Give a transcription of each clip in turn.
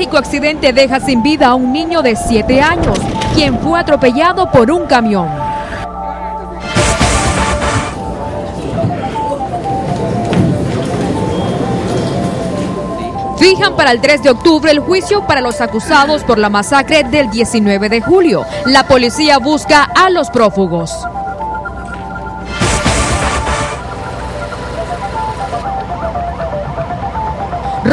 Trágico accidente deja sin vida a un niño de 7 años, quien fue atropellado por un camión. Fijan para el 3 de octubre el juicio para los acusados por la masacre del 19 de julio. La policía busca a los prófugos.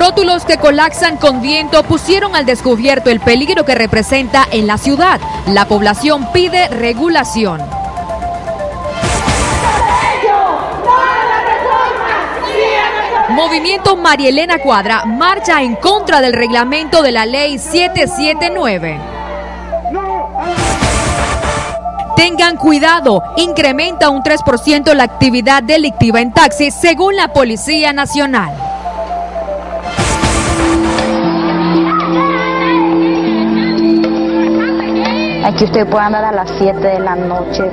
Rótulos que colapsan con viento pusieron al descubierto el peligro que representa en la ciudad. La población pide regulación. Movimiento Marielena Cuadra marcha en contra del reglamento de la ley 779. Tengan cuidado, incrementa un 3% la actividad delictiva en taxis según la Policía Nacional. Aquí usted puede andar a las 7 de la noche,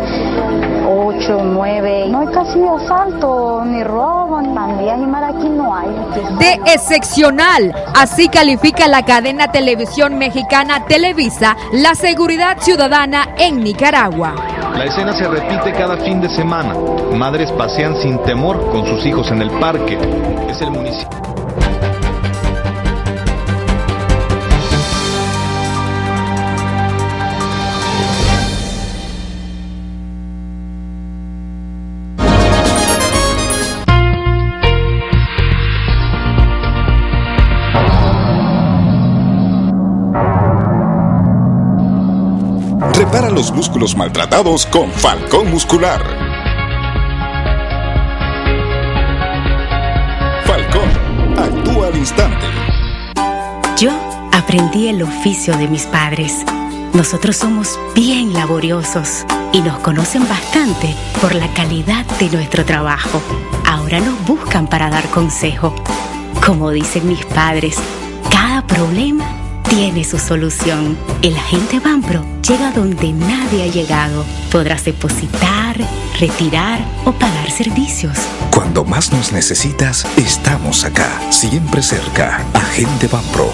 8, 9. No hay casi asalto, ni robo, ni pandillas y mal aquí no hay. De excepcional, así califica la cadena televisión mexicana Televisa la seguridad ciudadana en Nicaragua. La escena se repite cada fin de semana. Madres pasean sin temor con sus hijos en el parque. Es el municipio. Repara los músculos maltratados con Falcón Muscular. Falcón, actúa al instante. Yo aprendí el oficio de mis padres. Nosotros somos bien laboriosos y nos conocen bastante por la calidad de nuestro trabajo. Ahora nos buscan para dar consejo. Como dicen mis padres, cada problema tiene su solución. El agente Banpro llega donde nadie ha llegado. Podrás depositar, retirar o pagar servicios. Cuando más nos necesitas, estamos acá, siempre cerca. Agente Banpro.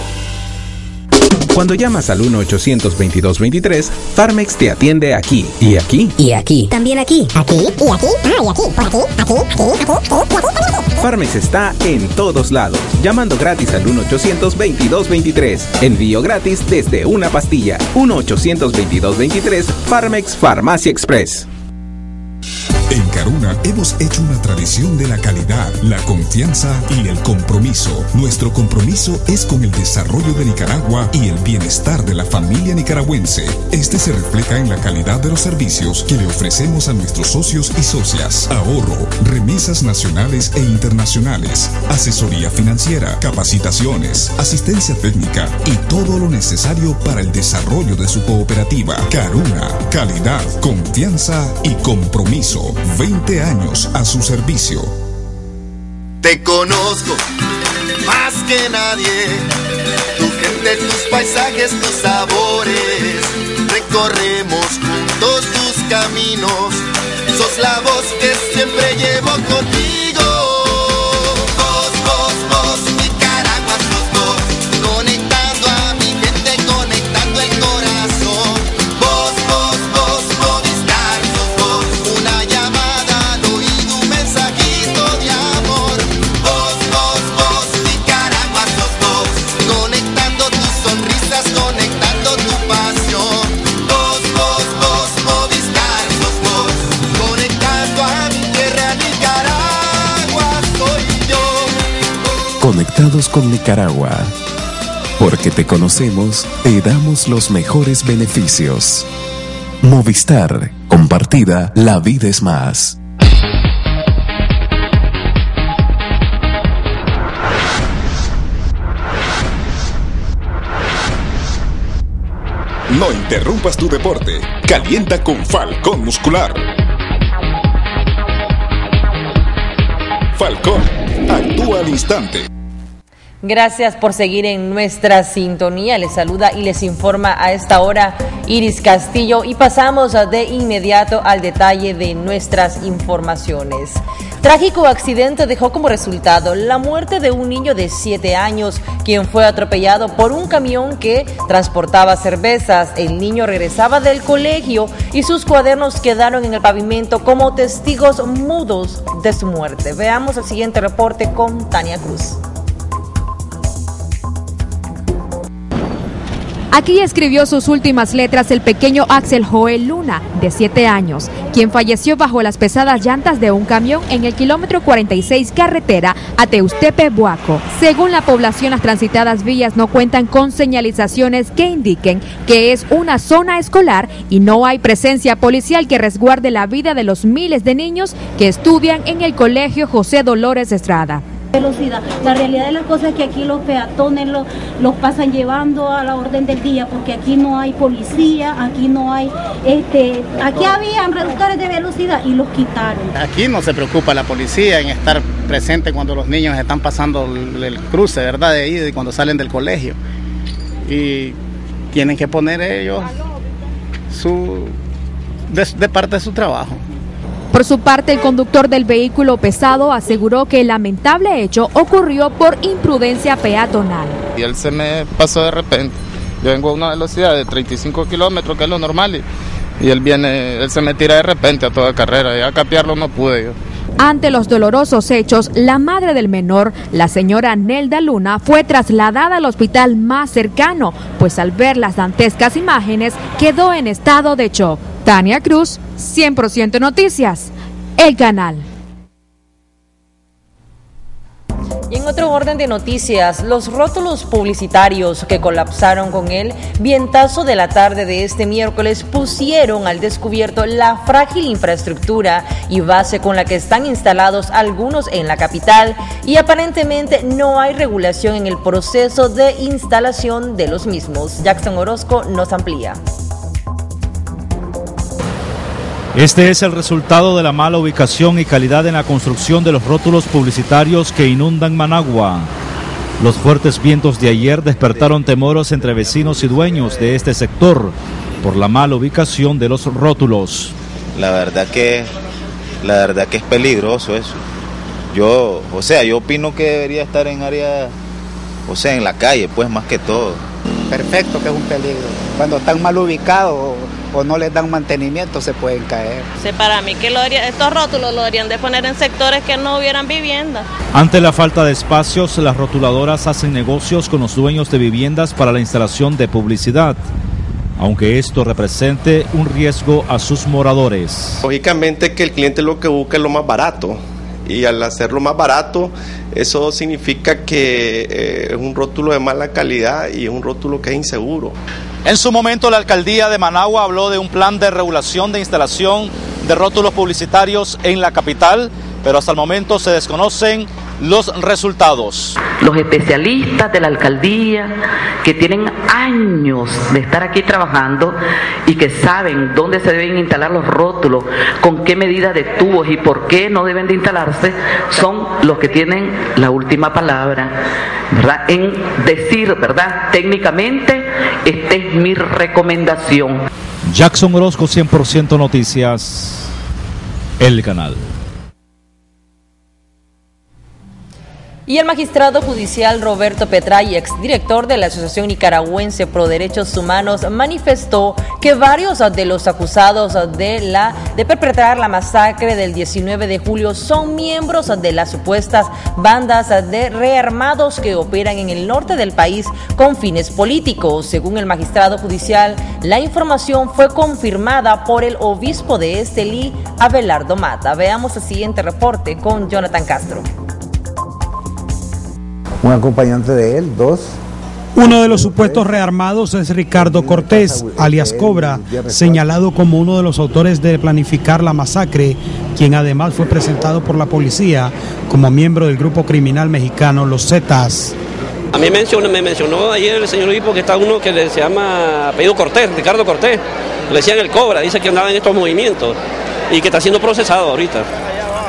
Cuando llamas al 1-800-2223, Farmex te atiende aquí y aquí. Y aquí. También aquí. Aquí y aquí. Ah, y aquí. Por aquí. Aquí. Aquí. Aquí. Aquí. aquí. Farmex está en todos lados. Llamando gratis al 1-800-2223. Envío gratis desde una pastilla. 1-800-2223. Farmex Farmacia Express. En Caruna hemos hecho una tradición de la calidad, la confianza y el compromiso. Nuestro compromiso es con el desarrollo de Nicaragua y el bienestar de la familia nicaragüense. Este se refleja en la calidad de los servicios que le ofrecemos a nuestros socios y socias. Ahorro, remesas nacionales e internacionales, asesoría financiera, capacitaciones, asistencia técnica y todo lo necesario para el desarrollo de su cooperativa. Caruna, calidad, confianza y compromiso. 20 años a su servicio. Te conozco más que nadie. Tu gente, tus paisajes, tus sabores. Recorremos juntos tus caminos. Sos la voz que siempre llevo contigo. Con Nicaragua. Porque te conocemos, te damos los mejores beneficios. Movistar, compartida, la vida es más. No interrumpas tu deporte. Calienta con Falcón Muscular. Falcón, actúa al instante. Gracias por seguir en nuestra sintonía. Les saluda y les informa a esta hora Iris Castillo y pasamos de inmediato al detalle de nuestras informaciones. Trágico accidente dejó como resultado la muerte de un niño de 7 años, quien fue atropellado por un camión que transportaba cervezas. El niño regresaba del colegio y sus cuadernos quedaron en el pavimento como testigos mudos de su muerte. Veamos el siguiente reporte con Tania Cruz. Aquí escribió sus últimas letras el pequeño Axel Joel Luna, de 7 años, quien falleció bajo las pesadas llantas de un camión en el kilómetro 46 carretera a Teustepe-Buaco. Según la población, las transitadas vías no cuentan con señalizaciones que indiquen que es una zona escolar y no hay presencia policial que resguarde la vida de los miles de niños que estudian en el Colegio José Dolores Estrada velocidad. La realidad de las cosas es que aquí los peatones los, los pasan llevando a la orden del día porque aquí no hay policía, aquí no hay, este, aquí habían reductores de velocidad y los quitaron. Aquí no se preocupa la policía en estar presente cuando los niños están pasando el, cruce, ¿verdad? De ahí, cuando salen del colegio. Y tienen que poner ellos su, de parte de su trabajo. Por su parte, el conductor del vehículo pesado aseguró que el lamentable hecho ocurrió por imprudencia peatonal. Y él se me pasó de repente. Yo vengo a una velocidad de 35 kilómetros, que es lo normal, y, él viene, él se me tira de repente a toda carrera, y a capearlo no pude yo. Ante los dolorosos hechos, la madre del menor, la señora Nelda Luna, fue trasladada al hospital más cercano, pues al ver las dantescas imágenes quedó en estado de shock. Tania Cruz, 100% Noticias, el canal. Y en otro orden de noticias, los rótulos publicitarios que colapsaron con el vientazo de la tarde de este miércoles pusieron al descubierto la frágil infraestructura y base con la que están instalados algunos en la capital y aparentemente no hay regulación en el proceso de instalación de los mismos. Jackson Orozco nos amplía. Este es el resultado de la mala ubicación y calidad en la construcción de los rótulos publicitarios que inundan Managua. Los fuertes vientos de ayer despertaron temoros entre vecinos y dueños de este sector por la mala ubicación de los rótulos. La verdad que la verdad que es peligroso eso. Yo, o sea, yo opino que debería estar en área, o sea, en la calle, pues más que todo. Perfecto que es un peligro. Cuando están mal ubicados o no les dan mantenimiento se pueden caer. Sí, para mí que estos rótulos lo deberían de poner en sectores que no hubieran vivienda. Ante la falta de espacios, las rotuladoras hacen negocios con los dueños de viviendas para la instalación de publicidad aunque esto represente un riesgo a sus moradores. Lógicamente que el cliente lo que busca es lo más barato y al hacerlo más barato eso significa que eh, es un rótulo de mala calidad y es un rótulo que es inseguro. En su momento la alcaldía de Managua habló de un plan de regulación de instalación de rótulos publicitarios en la capital, pero hasta el momento se desconocen los resultados. Los especialistas de la alcaldía que tienen años de estar aquí trabajando y que saben dónde se deben instalar los rótulos, con qué medida de tubos y por qué no deben de instalarse, son los que tienen la última palabra, ¿verdad? En decir, ¿verdad? Técnicamente, esta es mi recomendación. Jackson Orozco, 100% Noticias, el canal. Y el magistrado judicial Roberto Petray, exdirector de la Asociación Nicaragüense Pro Derechos Humanos, manifestó que varios de los acusados de, la, de perpetrar la masacre del 19 de julio son miembros de las supuestas bandas de rearmados que operan en el norte del país con fines políticos. Según el magistrado judicial, la información fue confirmada por el obispo de Estelí, Abelardo Mata. Veamos el siguiente reporte con Jonathan Castro un acompañante de él, dos. Uno de los supuestos rearmados es Ricardo Cortés, alias Cobra, señalado como uno de los autores de planificar la masacre, quien además fue presentado por la policía como miembro del grupo criminal mexicano Los Zetas. A mí mencionó, me mencionó ayer el señor obispo que está uno que se llama apellido Cortés, Ricardo Cortés, le decían el Cobra, dice que andaba en estos movimientos y que está siendo procesado ahorita.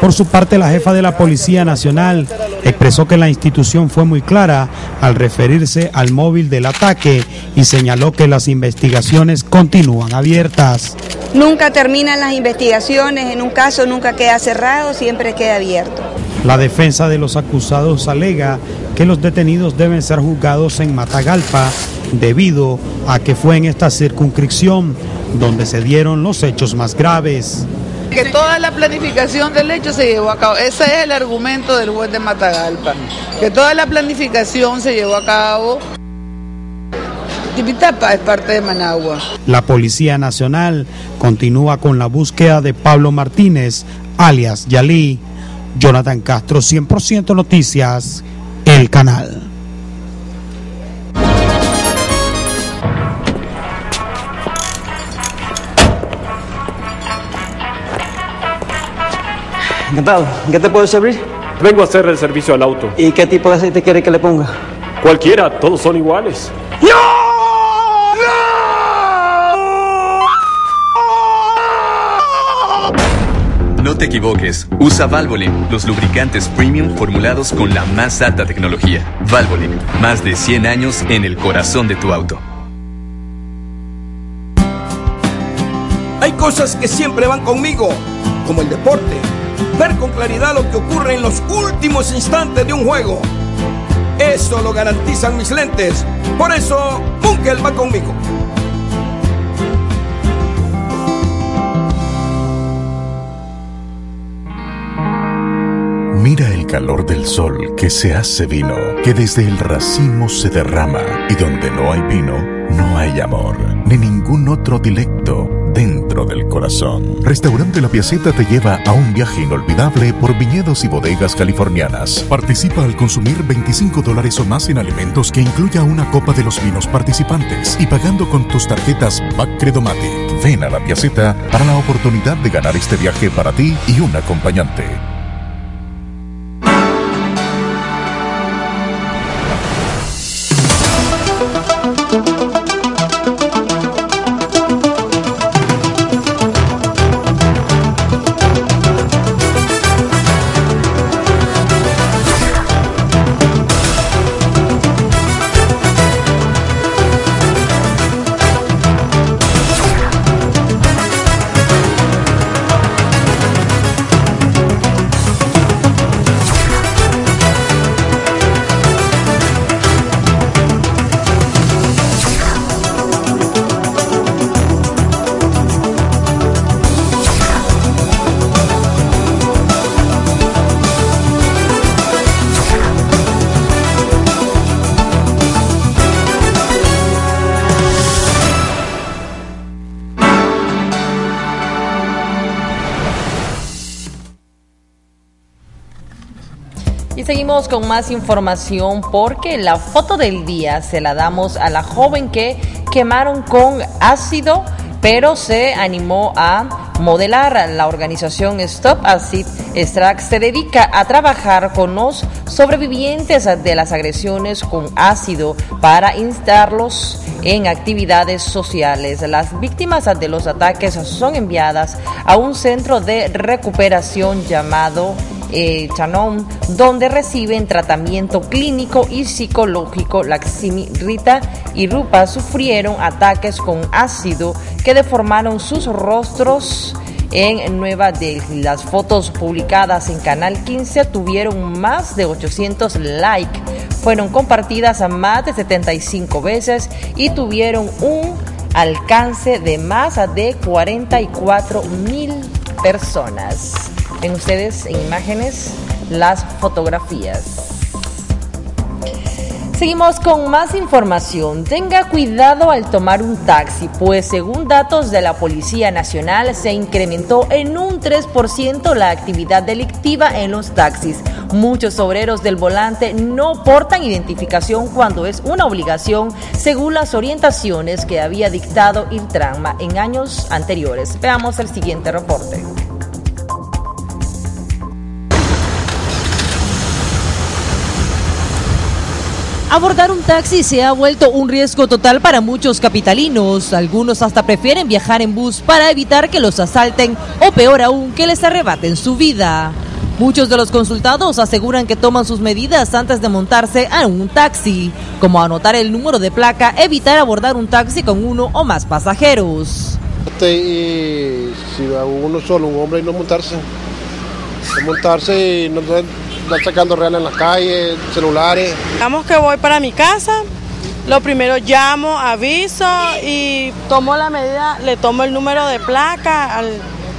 Por su parte, la jefa de la Policía Nacional expresó que la institución fue muy clara al referirse al móvil del ataque y señaló que las investigaciones continúan abiertas. Nunca terminan las investigaciones, en un caso nunca queda cerrado, siempre queda abierto. La defensa de los acusados alega que los detenidos deben ser juzgados en Matagalpa debido a que fue en esta circunscripción donde se dieron los hechos más graves. Que toda la planificación del hecho se llevó a cabo. Ese es el argumento del juez de Matagalpa. Que toda la planificación se llevó a cabo. Tipitapa es parte de Managua. La Policía Nacional continúa con la búsqueda de Pablo Martínez, alias Yalí. Jonathan Castro, 100% Noticias, El Canal. Encantado. ¿En qué te puedo servir? Vengo a hacer el servicio al auto. ¿Y qué tipo de aceite quiere que le ponga? Cualquiera, todos son iguales. No te equivoques, usa Valvoline, los lubricantes premium formulados con la más alta tecnología. Valvoline, más de 100 años en el corazón de tu auto. Hay cosas que siempre van conmigo, como el deporte, ver con claridad lo que ocurre en los últimos instantes de un juego. Eso lo garantizan mis lentes. Por eso, Munkel va conmigo. Mira el calor del sol que se hace vino, que desde el racimo se derrama, y donde no hay vino, no hay amor, ni ningún otro dilecto del corazón. Restaurante La Piaceta te lleva a un viaje inolvidable por viñedos y bodegas californianas. Participa al consumir 25 dólares o más en alimentos que incluya una copa de los vinos participantes y pagando con tus tarjetas Bacredomatic. Ven a La Piaceta para la oportunidad de ganar este viaje para ti y un acompañante. Con más información porque la foto del día se la damos a la joven que quemaron con ácido, pero se animó a modelar. La organización Stop Acid Extract se dedica a trabajar con los sobrevivientes de las agresiones con ácido para instarlos en actividades sociales. Las víctimas de los ataques son enviadas a un centro de recuperación llamado eh, Chanom, donde reciben tratamiento clínico y psicológico. Laximi, Rita y Rupa sufrieron ataques con ácido que deformaron sus rostros en Nueva Delhi. Las fotos publicadas en Canal 15 tuvieron más de 800 likes, fueron compartidas más de 75 veces y tuvieron un alcance de más de 44 mil personas. Ven ustedes en imágenes las fotografías. Seguimos con más información. Tenga cuidado al tomar un taxi, pues según datos de la Policía Nacional se incrementó en un 3% la actividad delictiva en los taxis. Muchos obreros del volante no portan identificación cuando es una obligación según las orientaciones que había dictado Iltranma en años anteriores. Veamos el siguiente reporte. Abordar un taxi se ha vuelto un riesgo total para muchos capitalinos. Algunos hasta prefieren viajar en bus para evitar que los asalten o peor aún que les arrebaten su vida. Muchos de los consultados aseguran que toman sus medidas antes de montarse a un taxi, como anotar el número de placa, evitar abordar un taxi con uno o más pasajeros. Y si va uno solo, un hombre, y no montarse. No montarse y no estar sacando real en las calles, celulares. Digamos que voy para mi casa, lo primero llamo, aviso y tomo la medida, le tomo el número de placa al,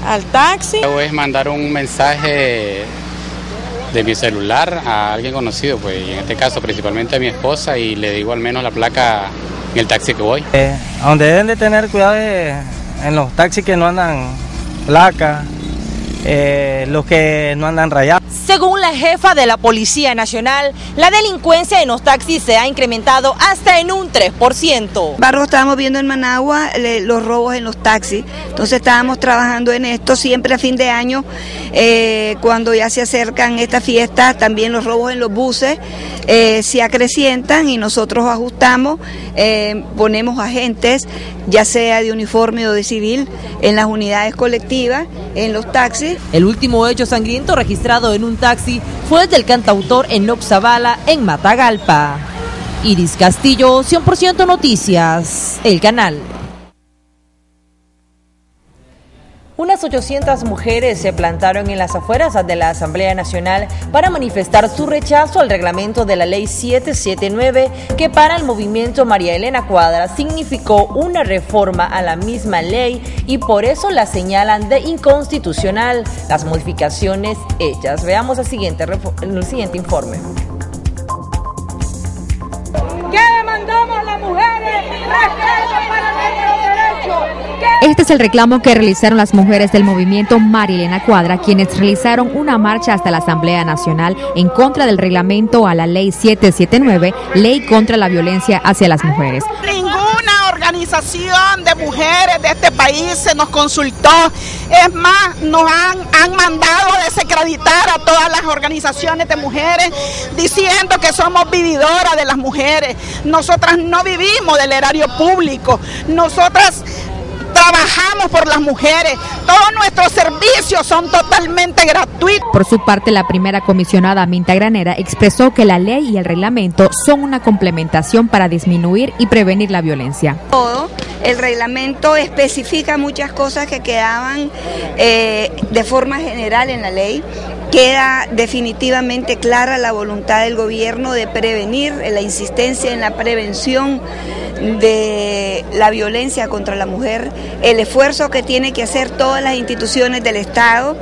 al taxi. Es mandar un mensaje de mi celular a alguien conocido, pues y en este caso principalmente a mi esposa y le digo al menos la placa en el taxi que voy. Eh, donde deben de tener cuidado es en los taxis que no andan placa, eh, los que no andan rayados. Según la jefa de la Policía Nacional, la delincuencia en los taxis se ha incrementado hasta en un 3%. Barro estábamos viendo en Managua los robos en los taxis, entonces estábamos trabajando en esto siempre a fin de año, eh, cuando ya se acercan estas fiestas, también los robos en los buses eh, se acrecientan y nosotros ajustamos, eh, ponemos agentes, ya sea de uniforme o de civil, en las unidades colectivas, en los taxis. El último hecho sangriento registrado en un taxi fue el del cantautor Enoch Zavala en Matagalpa. Iris Castillo, 100% Noticias, el canal. Unas 800 mujeres se plantaron en las afueras de la Asamblea Nacional para manifestar su rechazo al reglamento de la Ley 779 que para el movimiento María Elena Cuadra significó una reforma a la misma ley y por eso la señalan de inconstitucional las modificaciones hechas. Veamos el siguiente, el siguiente informe. ¿Qué demandamos las mujeres? Este es el reclamo que realizaron las mujeres del movimiento Marilena Cuadra, quienes realizaron una marcha hasta la Asamblea Nacional en contra del reglamento a la Ley 779, Ley contra la Violencia hacia las Mujeres. Ninguna organización de mujeres de este país se nos consultó. Es más, nos han, han mandado a desacreditar a todas las organizaciones de mujeres diciendo que somos vividoras de las mujeres. Nosotras no vivimos del erario público. Nosotras trabajamos por las mujeres. Todos nuestros servicios son totalmente gratuitos. Por su parte, la primera comisionada Minta Granera expresó que la ley y el reglamento son una complementación para disminuir y prevenir la violencia. todo. El reglamento especifica muchas cosas que quedaban eh, de forma general en la ley. Queda definitivamente clara la voluntad del gobierno de prevenir, la insistencia en la prevención de la violencia contra la mujer, el esfuerzo que tiene que hacer todas las instituciones del Estado,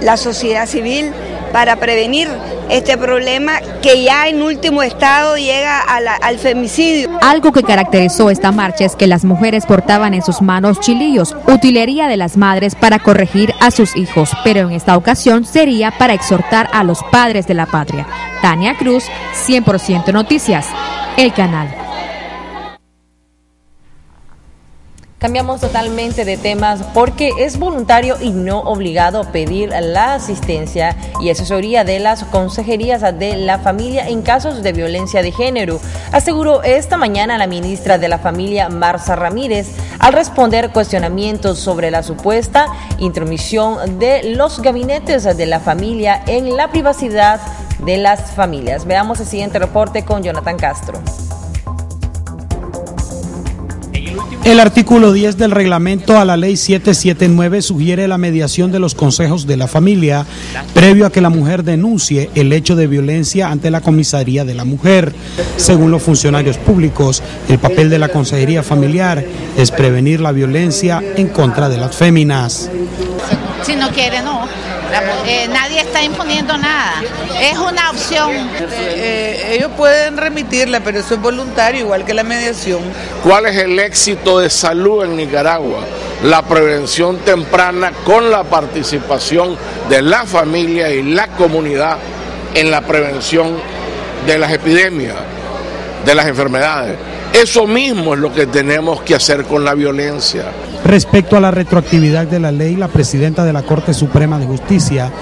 la sociedad civil, para prevenir este problema que ya en último estado llega al femicidio. Algo que caracterizó esta marcha es que las mujeres portaban en sus manos chilillos, utilería de las madres para corregir a sus hijos, pero en esta ocasión sería para exhortar a los padres de la patria. Tania Cruz, 100% Noticias, el canal. Cambiamos totalmente de temas porque es voluntario y no obligado pedir la asistencia y asesoría de las consejerías de la familia en casos de violencia de género, aseguró esta mañana la ministra de la Familia, Marza Ramírez, al responder cuestionamientos sobre la supuesta intromisión de los gabinetes de la familia en la privacidad de las familias. Veamos el siguiente reporte con Jonathan Castro. El artículo 10 del reglamento a la ley 779 sugiere la mediación de los consejos de la familia previo a que la mujer denuncie el hecho de violencia ante la comisaría de la mujer. Según los funcionarios públicos, el papel de la consejería familiar es prevenir la violencia en contra de las féminas. Si no quiere, no. Eh, nadie está imponiendo nada. Es una opción. Eh, ellos pueden remitirla, pero eso es voluntario, igual que la mediación. ¿Cuál es el éxito de salud en Nicaragua? La prevención temprana con la participación de la familia y la comunidad en la prevención de las epidemias, de las enfermedades. Eso mismo es lo que tenemos que hacer con la violencia. Respecto a la retroactividad de la ley, la presidenta de la Corte Suprema de Justicia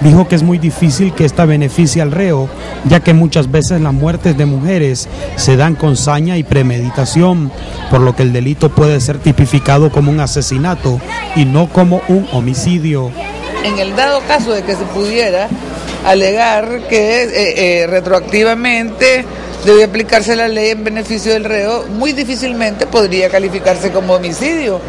dijo que es muy difícil que esta beneficie al reo, ya que muchas veces las muertes de mujeres se dan con saña y premeditación, por lo que el delito puede ser tipificado como un asesinato y no como un homicidio. en el dado caso de que se pudiera alegar que eh, eh, retroactivamente debe aplicarse la ley en beneficio del reo, muy difícilmente podría calificarse como homicidio.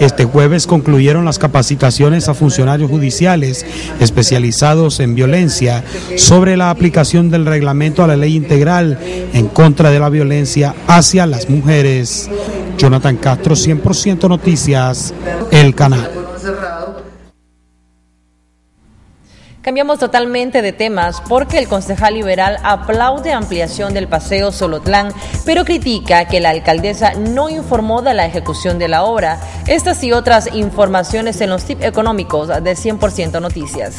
Este jueves concluyeron las capacitaciones a funcionarios judiciales especializados en violencia sobre la aplicación del reglamento a la ley integral en contra de la violencia hacia las mujeres. Jonathan Castro, 100% Noticias, el canal. Cambiamos totalmente de temas porque el concejal liberal aplaude ampliación del paseo Solotlán, pero critica que la alcaldesa no informó de la ejecución de la obra. Estas y otras informaciones en los tips económicos de 100% Noticias.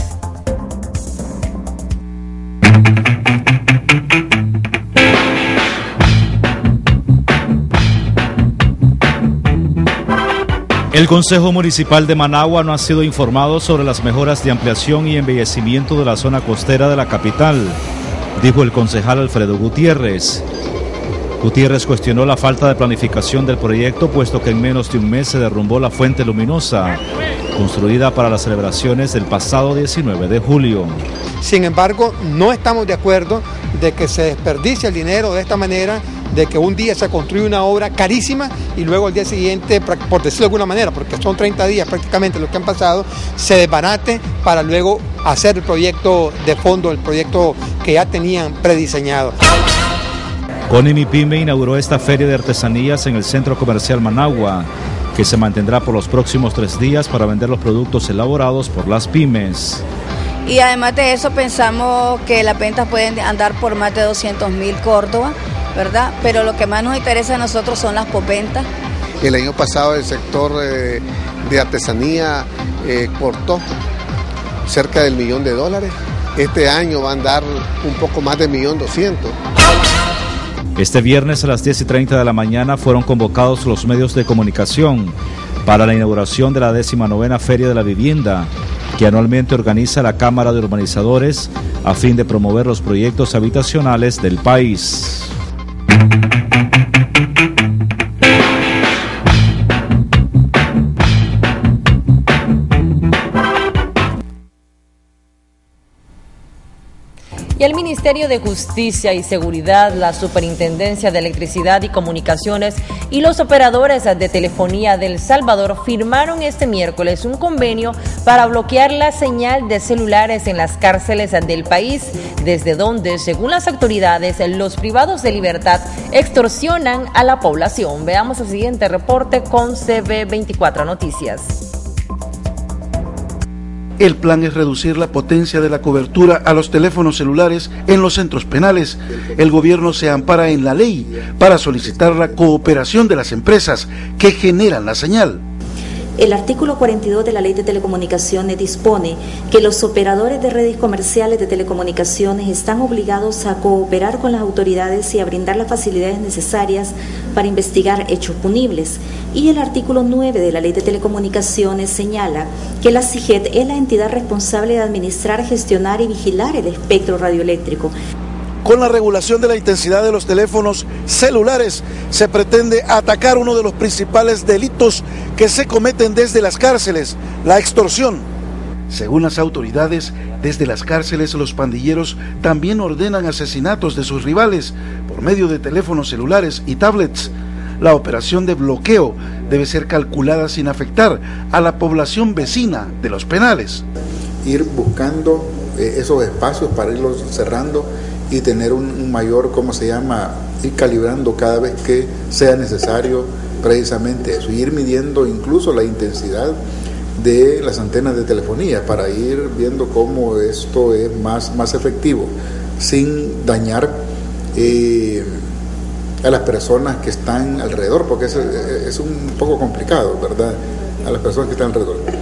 El Consejo Municipal de Managua no ha sido informado sobre las mejoras de ampliación y embellecimiento de la zona costera de la capital, dijo el concejal Alfredo Gutiérrez. Gutiérrez cuestionó la falta de planificación del proyecto, puesto que en menos de un mes se derrumbó la fuente luminosa, construida para las celebraciones del pasado 19 de julio. Sin embargo, no estamos de acuerdo de que se desperdicie el dinero de esta manera de que un día se construye una obra carísima y luego el día siguiente, por decirlo de alguna manera, porque son 30 días prácticamente lo que han pasado, se desbarate para luego hacer el proyecto de fondo, el proyecto que ya tenían prediseñado. Conimi Pyme inauguró esta feria de artesanías en el Centro Comercial Managua, que se mantendrá por los próximos tres días para vender los productos elaborados por las pymes. Y además de eso pensamos que las ventas pueden andar por más de 200 mil Córdoba ¿verdad? Pero lo que más nos interesa a nosotros son las popentas. El año pasado el sector eh, de artesanía eh, cortó cerca del millón de dólares. Este año va a andar un poco más de millón doscientos. Este viernes a las 10 y 30 de la mañana fueron convocados los medios de comunicación para la inauguración de la 19 Feria de la Vivienda, que anualmente organiza la Cámara de Urbanizadores a fin de promover los proyectos habitacionales del país. Thank you. Y el Ministerio de Justicia y Seguridad, la Superintendencia de Electricidad y Comunicaciones y los operadores de telefonía del Salvador firmaron este miércoles un convenio para bloquear la señal de celulares en las cárceles del país, desde donde, según las autoridades, los privados de libertad extorsionan a la población. Veamos el siguiente reporte con CB24 Noticias. El plan es reducir la potencia de la cobertura a los teléfonos celulares en los centros penales. El gobierno se ampara en la ley para solicitar la cooperación de las empresas que generan la señal. El artículo 42 de la Ley de Telecomunicaciones dispone que los operadores de redes comerciales de telecomunicaciones están obligados a cooperar con las autoridades y a brindar las facilidades necesarias para investigar hechos punibles. Y el artículo 9 de la Ley de Telecomunicaciones señala que la CIGET es la entidad responsable de administrar, gestionar y vigilar el espectro radioeléctrico. Con la regulación de la intensidad de los teléfonos celulares se pretende atacar uno de los principales delitos que se cometen desde las cárceles, la extorsión. Según las autoridades, desde las cárceles los pandilleros también ordenan asesinatos de sus rivales por medio de teléfonos celulares y tablets. La operación de bloqueo debe ser calculada sin afectar a la población vecina de los penales. Ir buscando esos espacios para irlos cerrando y tener un, mayor, ¿cómo se llama?, ir calibrando cada vez que sea necesario precisamente eso, y ir midiendo incluso la intensidad de las antenas de telefonía para ir viendo cómo esto es más, más efectivo, sin dañar eh, a las personas que están alrededor, porque es, es un poco complicado, ¿verdad? A las personas que están alrededor.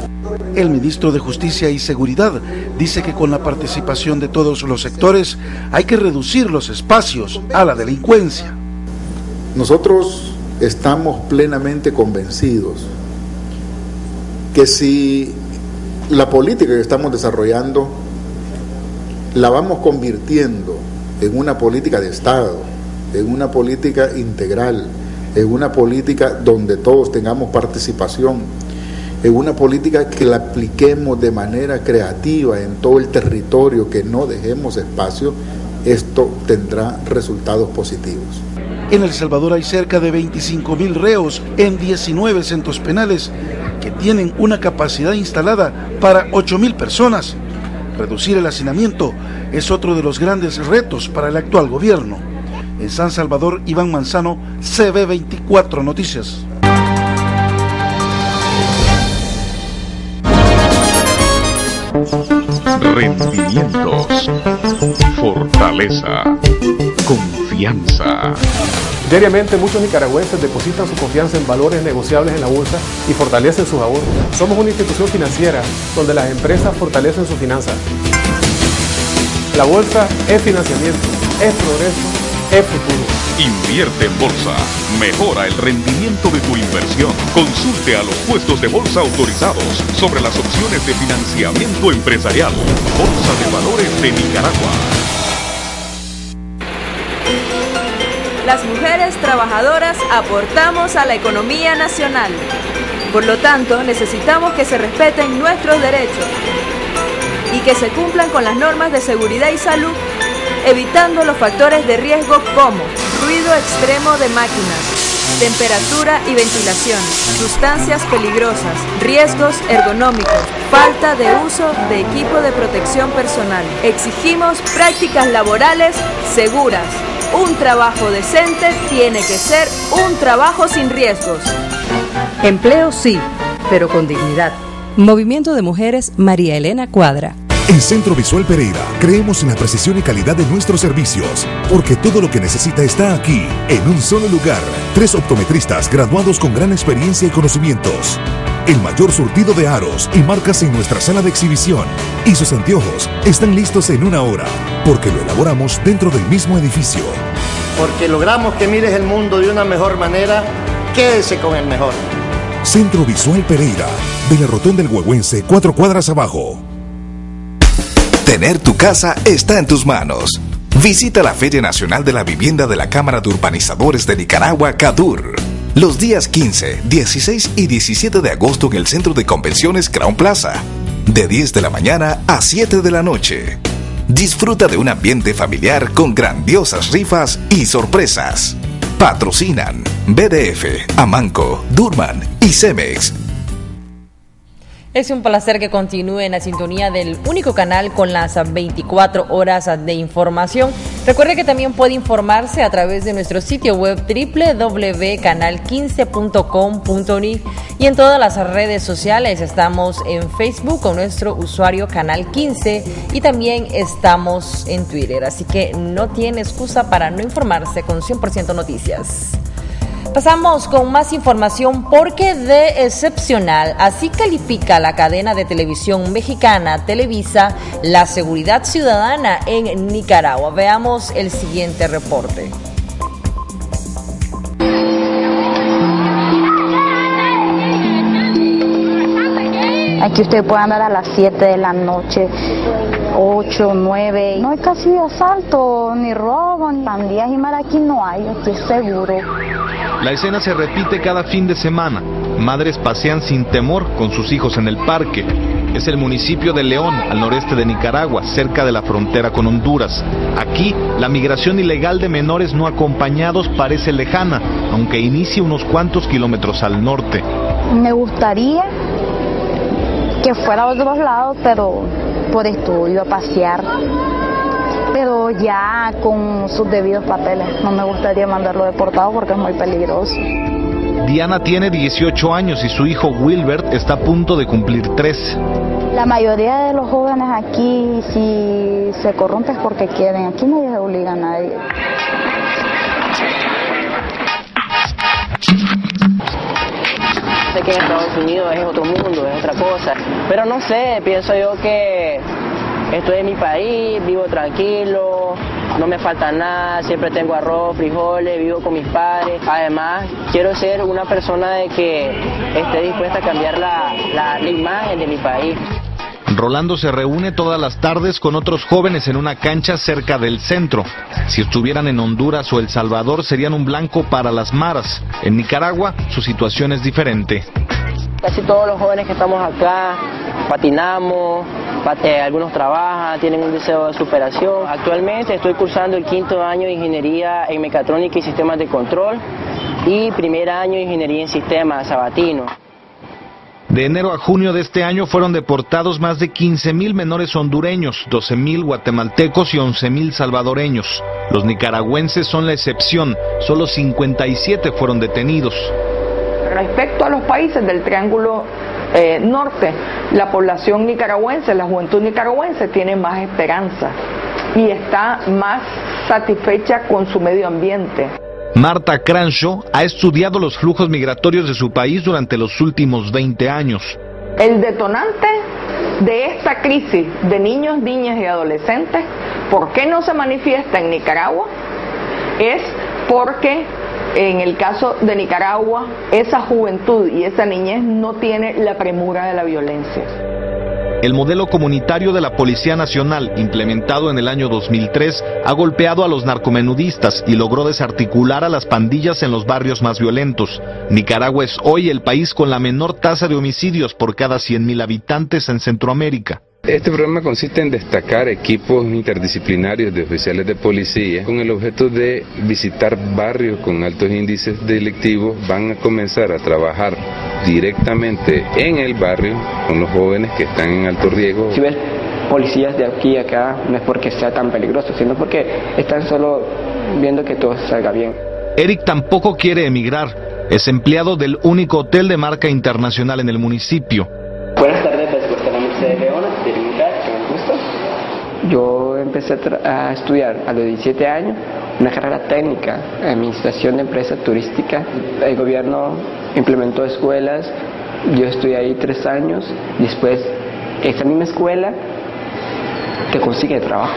El ministro de Justicia y Seguridad dice que con la participación de todos los sectores hay que reducir los espacios a la delincuencia. Nosotros estamos plenamente convencidos que si la política que estamos desarrollando la vamos convirtiendo en una política de Estado, en una política integral, en una política donde todos tengamos participación, en una política que la apliquemos de manera creativa en todo el territorio, que no dejemos espacio, esto tendrá resultados positivos. En El Salvador hay cerca de 25 mil reos en 19 centros penales que tienen una capacidad instalada para 8 mil personas. Reducir el hacinamiento es otro de los grandes retos para el actual gobierno. En San Salvador, Iván Manzano, CB24 Noticias. Rendimientos, fortaleza, confianza. Diariamente muchos nicaragüenses depositan su confianza en valores negociables en la bolsa y fortalecen sus ahorros. Somos una institución financiera donde las empresas fortalecen sus finanzas. La bolsa es financiamiento, es progreso, es futuro. Invierte en bolsa. Mejora el rendimiento de tu inversión. Consulte a los puestos de bolsa autorizados sobre las opciones de financiamiento empresarial. Bolsa de Valores de Nicaragua. Las mujeres trabajadoras aportamos a la economía nacional. Por lo tanto, necesitamos que se respeten nuestros derechos y que se cumplan con las normas de seguridad y salud, evitando los factores de riesgo como ruido extremo de máquinas, temperatura y ventilación, sustancias peligrosas, riesgos ergonómicos, falta de uso de equipo de protección personal. Exigimos prácticas laborales seguras. Un trabajo decente tiene que ser un trabajo sin riesgos. Empleo sí, pero con dignidad. Movimiento de Mujeres María Elena Cuadra. En Centro Visual Pereira creemos en la precisión y calidad de nuestros servicios, porque todo lo que necesita está aquí, en un solo lugar. Tres optometristas graduados con gran experiencia y conocimientos. El mayor surtido de aros y marcas en nuestra sala de exhibición. Y sus anteojos están listos en una hora, porque lo elaboramos dentro del mismo edificio. Porque logramos que mires el mundo de una mejor manera, quédese con el mejor. Centro Visual Pereira, de la Rotonda del Huehuense, cuatro cuadras abajo. Tener tu casa está en tus manos. Visita la Feria Nacional de la Vivienda de la Cámara de Urbanizadores de Nicaragua, CADUR. Los días 15, 16 y 17 de agosto en el Centro de Convenciones Crown Plaza. De 10 de la mañana a 7 de la noche. Disfruta de un ambiente familiar con grandiosas rifas y sorpresas. Patrocinan BDF, Amanco, Durman y Cemex. Es un placer que continúe en la sintonía del único canal con las 24 horas de información. Recuerde que también puede informarse a través de nuestro sitio web www.canal15.com.ni y en todas las redes sociales. Estamos en Facebook con nuestro usuario Canal 15 y también estamos en Twitter. Así que no tiene excusa para no informarse con 100% noticias. Pasamos con más información porque de excepcional, así califica la cadena de televisión mexicana Televisa la seguridad ciudadana en Nicaragua. Veamos el siguiente reporte. Aquí usted puede andar a las 7 de la noche, 8, 9. No hay casi asalto, ni robo, ni pandillas y mar aquí no hay, aquí es seguro. La escena se repite cada fin de semana. Madres pasean sin temor con sus hijos en el parque. Es el municipio de León, al noreste de Nicaragua, cerca de la frontera con Honduras. Aquí, la migración ilegal de menores no acompañados parece lejana, aunque inicia unos cuantos kilómetros al norte. Me gustaría que fuera a otros lados, pero por estudio, a pasear. Pero ya con sus debidos papeles. No me gustaría mandarlo deportado porque es muy peligroso. Diana tiene 18 años y su hijo Wilbert está a punto de cumplir 13. La mayoría de los jóvenes aquí, si se corrompen es porque quieren. Aquí nadie obliga a nadie. Sé que en Estados Unidos es otro mundo, es otra cosa. Pero no sé, pienso yo que estoy en mi país, vivo tranquilo, no me falta nada, siempre tengo arroz, frijoles, vivo con mis padres. Además, quiero ser una persona de que esté dispuesta a cambiar la, la, la imagen de mi país. Rolando se reúne todas las tardes con otros jóvenes en una cancha cerca del centro. Si estuvieran en Honduras o El Salvador serían un blanco para las maras. En Nicaragua su situación es diferente. Casi todos los jóvenes que estamos acá patinamos, eh, algunos trabajan, tienen un deseo de superación. Actualmente estoy cursando el quinto año de Ingeniería en Mecatrónica y Sistemas de Control y primer año de Ingeniería en Sistemas Sabatino. De enero a junio de este año fueron deportados más de 15.000 menores hondureños, 12.000 guatemaltecos y 11.000 salvadoreños. Los nicaragüenses son la excepción, solo 57 fueron detenidos. Respecto a los países del Triángulo eh, Norte, la población nicaragüense, la juventud nicaragüense tiene más esperanza y está más satisfecha con su medio ambiente. Marta Crancho ha estudiado los flujos migratorios de su país durante los últimos 20 años. El detonante de esta crisis de niños, niñas y adolescentes, ¿por qué no se manifiesta en Nicaragua? Es porque en el caso de Nicaragua, esa juventud y esa niñez no tiene la premura de la violencia. El modelo comunitario de la Policía Nacional, implementado en el año 2003, ha golpeado a los narcomenudistas y logró desarticular a las pandillas en los barrios más violentos. Nicaragua es hoy el país con la menor tasa de homicidios por cada 100.000 habitantes en Centroamérica. Este programa consiste en destacar equipos interdisciplinarios de oficiales de policía con el objeto de visitar barrios con altos índices delictivos. Van a comenzar a trabajar directamente en el barrio con los jóvenes que están en alto riesgo. Si ves policías de aquí y acá, no es porque sea tan peligroso, sino porque están solo viendo que todo salga bien. Eric tampoco quiere emigrar. Es empleado del único hotel de marca internacional en el municipio. Buenas tardes, de Leona, Yo empecé a, estudiar a los 17 años una carrera técnica, administración de empresas turísticas. El gobierno implementó escuelas, yo estudié ahí tres años, después esa misma escuela te consigue trabajo.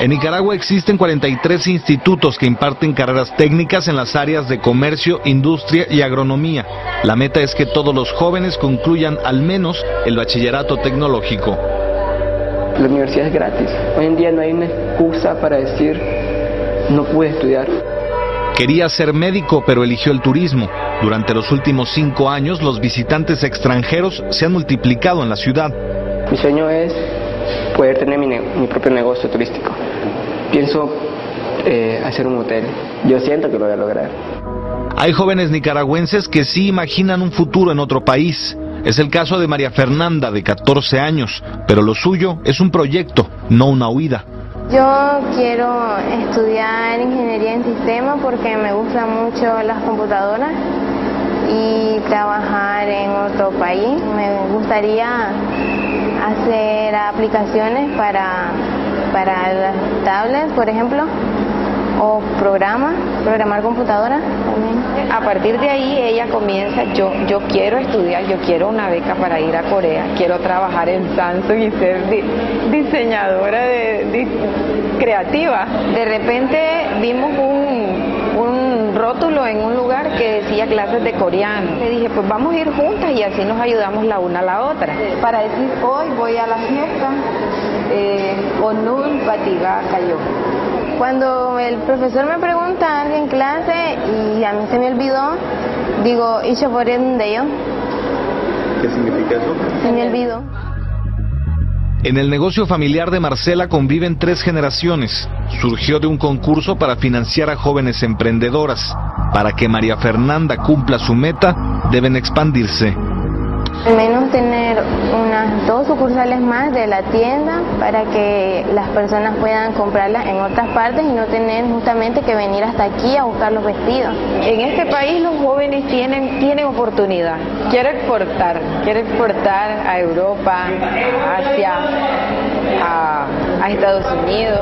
En Nicaragua existen 43 institutos que imparten carreras técnicas en las áreas de comercio, industria y agronomía. La meta es que todos los jóvenes concluyan al menos el bachillerato tecnológico. La universidad es gratis. Hoy en día no hay una excusa para decir no pude estudiar. Quería ser médico, pero eligió el turismo. Durante los últimos cinco años, los visitantes extranjeros se han multiplicado en la ciudad. Mi sueño es poder tener mi, propio negocio turístico. Pienso eh, hacer un hotel. Yo siento que lo voy a lograr. Hay jóvenes nicaragüenses que sí imaginan un futuro en otro país. Es el caso de María Fernanda, de 14 años, pero lo suyo es un proyecto, no una huida. Yo quiero estudiar ingeniería en sistemas porque me gustan mucho las computadoras y trabajar en otro país. Me gustaría hacer aplicaciones para, para las tablets, por ejemplo, o programas, programar computadoras también. A partir de ahí ella comienza, yo, yo quiero estudiar, yo quiero una beca para ir a Corea, quiero trabajar en Samsung y ser diseñadora de, creativa. De repente vimos un, un rótulo en un lugar que decía clases de coreano. Le dije, pues vamos a ir juntas y así nos ayudamos la una a la otra. Para decir, hoy voy a la fiesta, eh, Onun Batiga cayó. Cuando el profesor me pregunta algo en clase y a mí se me olvidó, digo, ¿y yo por de yo? ¿Qué significa eso? Se me olvidó. En el negocio familiar de Marcela conviven tres generaciones. Surgió de un concurso para financiar a jóvenes emprendedoras. Para que María Fernanda cumpla su meta, deben expandirse. Al menos tener unas dos sucursales más de la tienda para que las personas puedan comprarlas en otras partes y no tener justamente que venir hasta aquí a buscar los vestidos. En este país los jóvenes tienen, tienen oportunidad. Quiero exportar, quiero exportar a Europa, Asia, a Estados Unidos.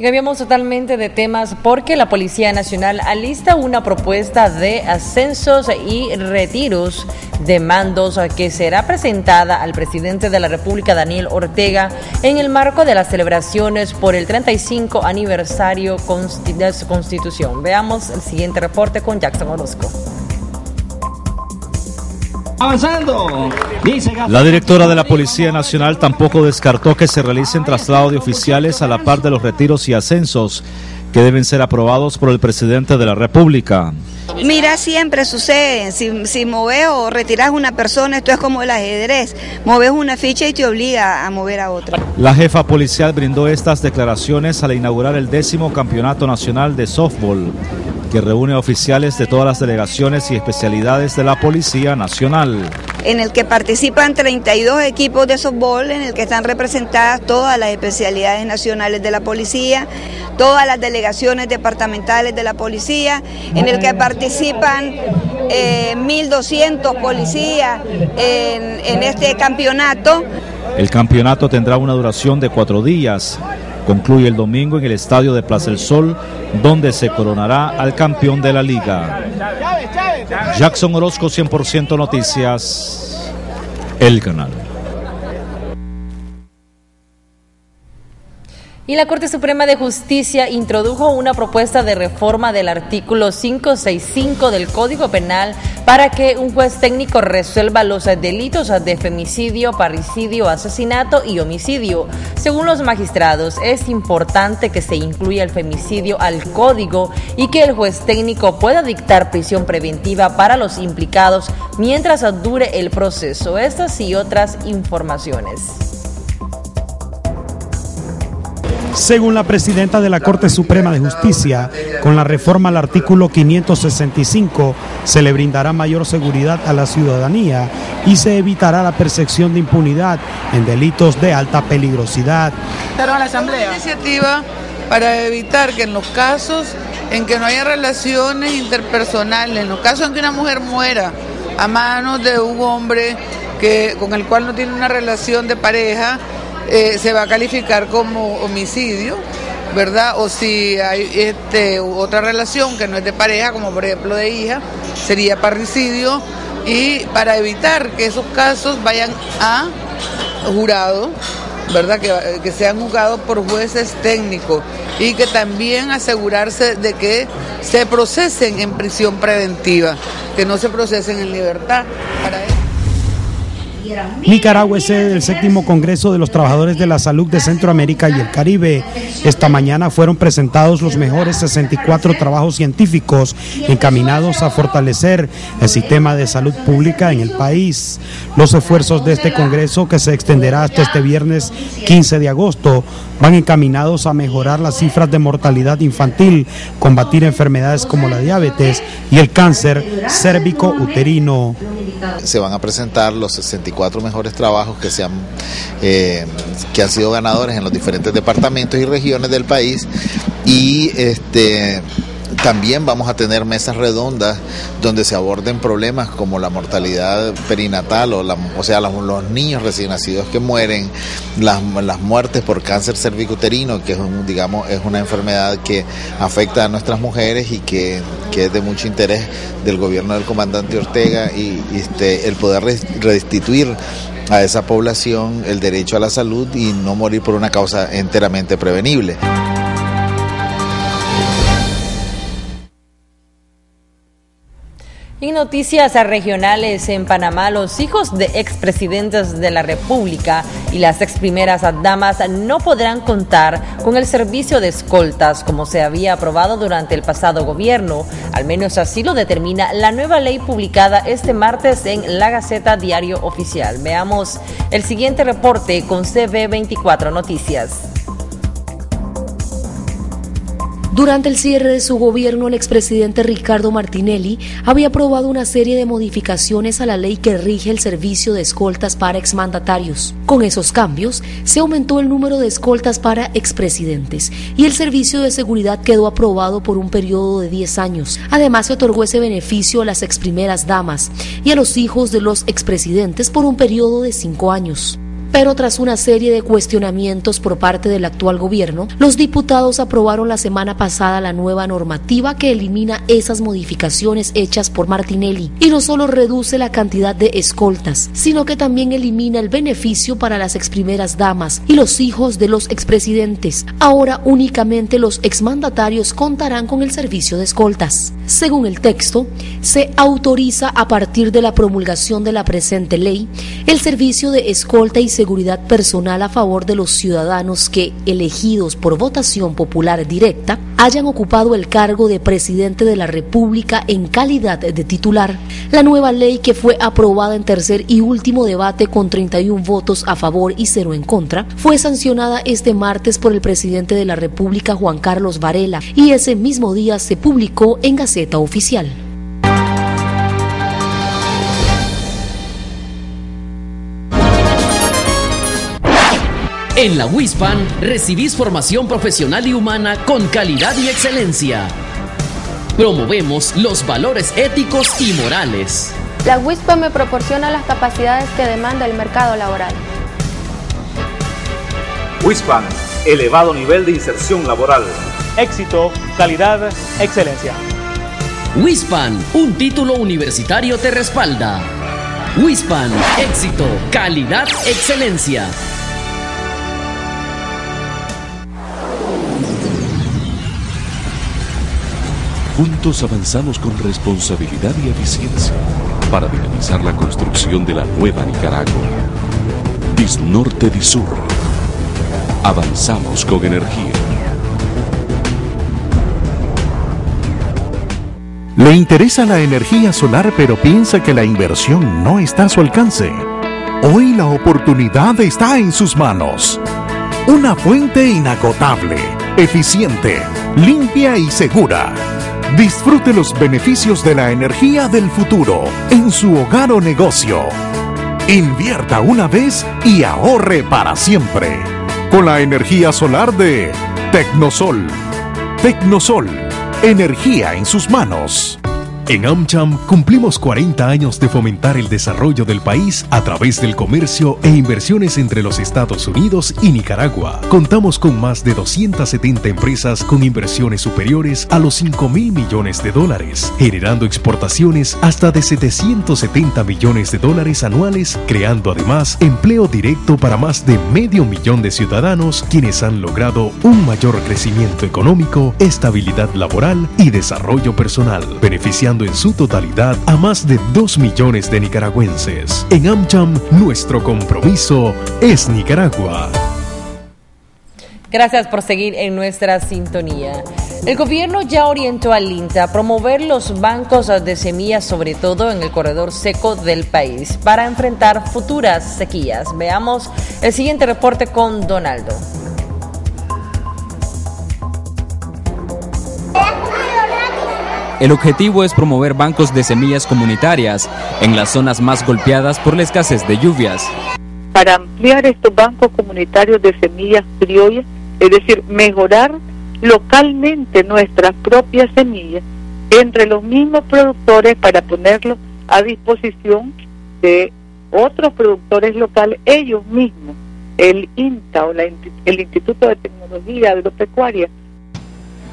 Y cambiamos totalmente de temas porque la Policía Nacional alista una propuesta de ascensos y retiros de mandos que será presentada al presidente de la República, Daniel Ortega, en el marco de las celebraciones por el 35 aniversario de su constitución. Veamos el siguiente reporte con Jackson Orozco. Avanzando. La directora de la Policía Nacional tampoco descartó que se realicen traslados de oficiales a la par de los retiros y ascensos que deben ser aprobados por el presidente de la República. Mira, siempre sucede, si, si moves o retiras una persona, esto es como el ajedrez, moves una ficha y te obliga a mover a otra. La jefa policial brindó estas declaraciones al inaugurar el décimo Campeonato Nacional de Softball, que reúne oficiales de todas las delegaciones y especialidades de la Policía Nacional. En el que participan 32 equipos de softball, en el que están representadas todas las especialidades nacionales de la policía, todas las delegaciones departamentales de la policía, en el que participan 1.200 eh, policías en, en este campeonato. El campeonato tendrá una duración de cuatro días. Concluye el domingo en el estadio de Plaza del Sol, donde se coronará al campeón de la liga. Jackson Orozco, 100% Noticias, el canal. Y la Corte Suprema de Justicia introdujo una propuesta de reforma del artículo 565 del Código Penal para que un juez técnico resuelva los delitos de femicidio, parricidio, asesinato y homicidio. Según los magistrados, es importante que se incluya el femicidio al código y que el juez técnico pueda dictar prisión preventiva para los implicados mientras dure el proceso. Estas y otras informaciones. Según la presidenta de la Corte Suprema de Justicia, con la reforma al artículo 565 se le brindará mayor seguridad a la ciudadanía y se evitará la percepción de impunidad en delitos de alta peligrosidad. la Asamblea. iniciativa para evitar que en los casos en que no haya relaciones interpersonales, en los casos en que una mujer muera a manos de un hombre que, con el cual no tiene una relación de pareja, eh, se va a calificar como homicidio, ¿verdad? O si hay este, otra relación que no es de pareja, como por ejemplo de hija, sería parricidio. Y para evitar que esos casos vayan a jurado, ¿verdad? Que, que, sean juzgados por jueces técnicos y que también asegurarse de que se procesen en prisión preventiva, que no se procesen en libertad. Para eso. Nicaragua es sede del séptimo Congreso de los Trabajadores de la Salud de Centroamérica y el Caribe. Esta mañana fueron presentados los mejores 64 trabajos científicos encaminados a fortalecer el sistema de salud pública en el país. Los esfuerzos de este Congreso, que se extenderá hasta este viernes 15 de agosto, van encaminados a mejorar las cifras de mortalidad infantil, combatir enfermedades como la diabetes y el cáncer cérvico-uterino. Se van a presentar los 64 mejores trabajos que, se han, eh, que han sido ganadores en los diferentes departamentos y regiones del país. Y este también vamos a tener mesas redondas donde se aborden problemas como la mortalidad perinatal o, la, o sea, los, niños recién nacidos que mueren, las, muertes por cáncer cervicuterino, que es, un, digamos, es una enfermedad que afecta a nuestras mujeres y que, es de mucho interés del gobierno del comandante Ortega y, este, el poder restituir a esa población el derecho a la salud y no morir por una causa enteramente prevenible. En noticias regionales en Panamá, los hijos de expresidentes de la República y las ex primeras damas no podrán contar con el servicio de escoltas como se había aprobado durante el pasado gobierno. Al menos así lo determina la nueva ley publicada este martes en la Gaceta Diario Oficial. Veamos el siguiente reporte con CB24 Noticias. Durante el cierre de su gobierno, el expresidente Ricardo Martinelli había aprobado una serie de modificaciones a la ley que rige el servicio de escoltas para exmandatarios. Con esos cambios, se aumentó el número de escoltas para expresidentes y el servicio de seguridad quedó aprobado por un periodo de 10 años. Además, se otorgó ese beneficio a las ex primeras damas y a los hijos de los expresidentes por un periodo de 5 años. Pero tras una serie de cuestionamientos por parte del actual gobierno, los diputados aprobaron la semana pasada la nueva normativa que elimina esas modificaciones hechas por Martinelli y no solo reduce la cantidad de escoltas, sino que también elimina el beneficio para las exprimeras damas y los hijos de los expresidentes. Ahora únicamente los exmandatarios contarán con el servicio de escoltas. Según el texto, se autoriza a partir de la promulgación de la presente ley el servicio de escolta y seguridad personal a favor de los ciudadanos que, elegidos por votación popular directa, hayan ocupado el cargo de presidente de la República en calidad de titular. La nueva ley que fue aprobada en tercer y último debate con 31 votos a favor y cero en contra, fue sancionada este martes por el presidente de la República Juan Carlos Varela y ese mismo día se publicó en Gaceta Oficial. En la WISPAN recibís formación profesional y humana con calidad y excelencia. Promovemos los valores éticos y morales. La WISPAN me proporciona las capacidades que demanda el mercado laboral. WISPAN, elevado nivel de inserción laboral. Éxito, calidad, excelencia. WISPAN, un título universitario te respalda. WISPAN, éxito, calidad, excelencia. Juntos avanzamos con responsabilidad y eficiencia para dinamizar la construcción de la nueva Nicaragua. Disnorte Disur. Avanzamos con energía. Le interesa la energía solar pero piensa que la inversión no está a su alcance. Hoy la oportunidad está en sus manos. Una fuente inagotable, eficiente, limpia y segura Disfrute los beneficios de la energía del futuro en su hogar o negocio. Invierta una vez y ahorre para siempre. Con la energía solar de Tecnosol. Tecnosol. Energía en sus manos. En AmCham cumplimos 40 años de fomentar el desarrollo del país a través del comercio e inversiones entre los Estados Unidos y Nicaragua. Contamos con más de 270 empresas con inversiones superiores a los 5 mil millones de dólares, generando exportaciones hasta de 770 millones de dólares anuales, creando además empleo directo para más de medio millón de ciudadanos quienes han logrado un mayor crecimiento económico, estabilidad laboral y desarrollo personal, beneficiando en su totalidad a más de 2 millones de nicaragüenses. En AmCham, nuestro compromiso es Nicaragua. Gracias por seguir en nuestra sintonía. El gobierno ya orientó al INTA a promover los bancos de semillas, sobre todo en el corredor seco del país, para enfrentar futuras sequías. Veamos el siguiente reporte con Donaldo. El objetivo es promover bancos de semillas comunitarias en las zonas más golpeadas por la escasez de lluvias. Para ampliar estos bancos comunitarios de semillas criollas, es decir, mejorar localmente nuestras propias semillas entre los mismos productores para ponerlos a disposición de otros productores locales, ellos mismos, el INTA o el Instituto de Tecnología Agropecuaria,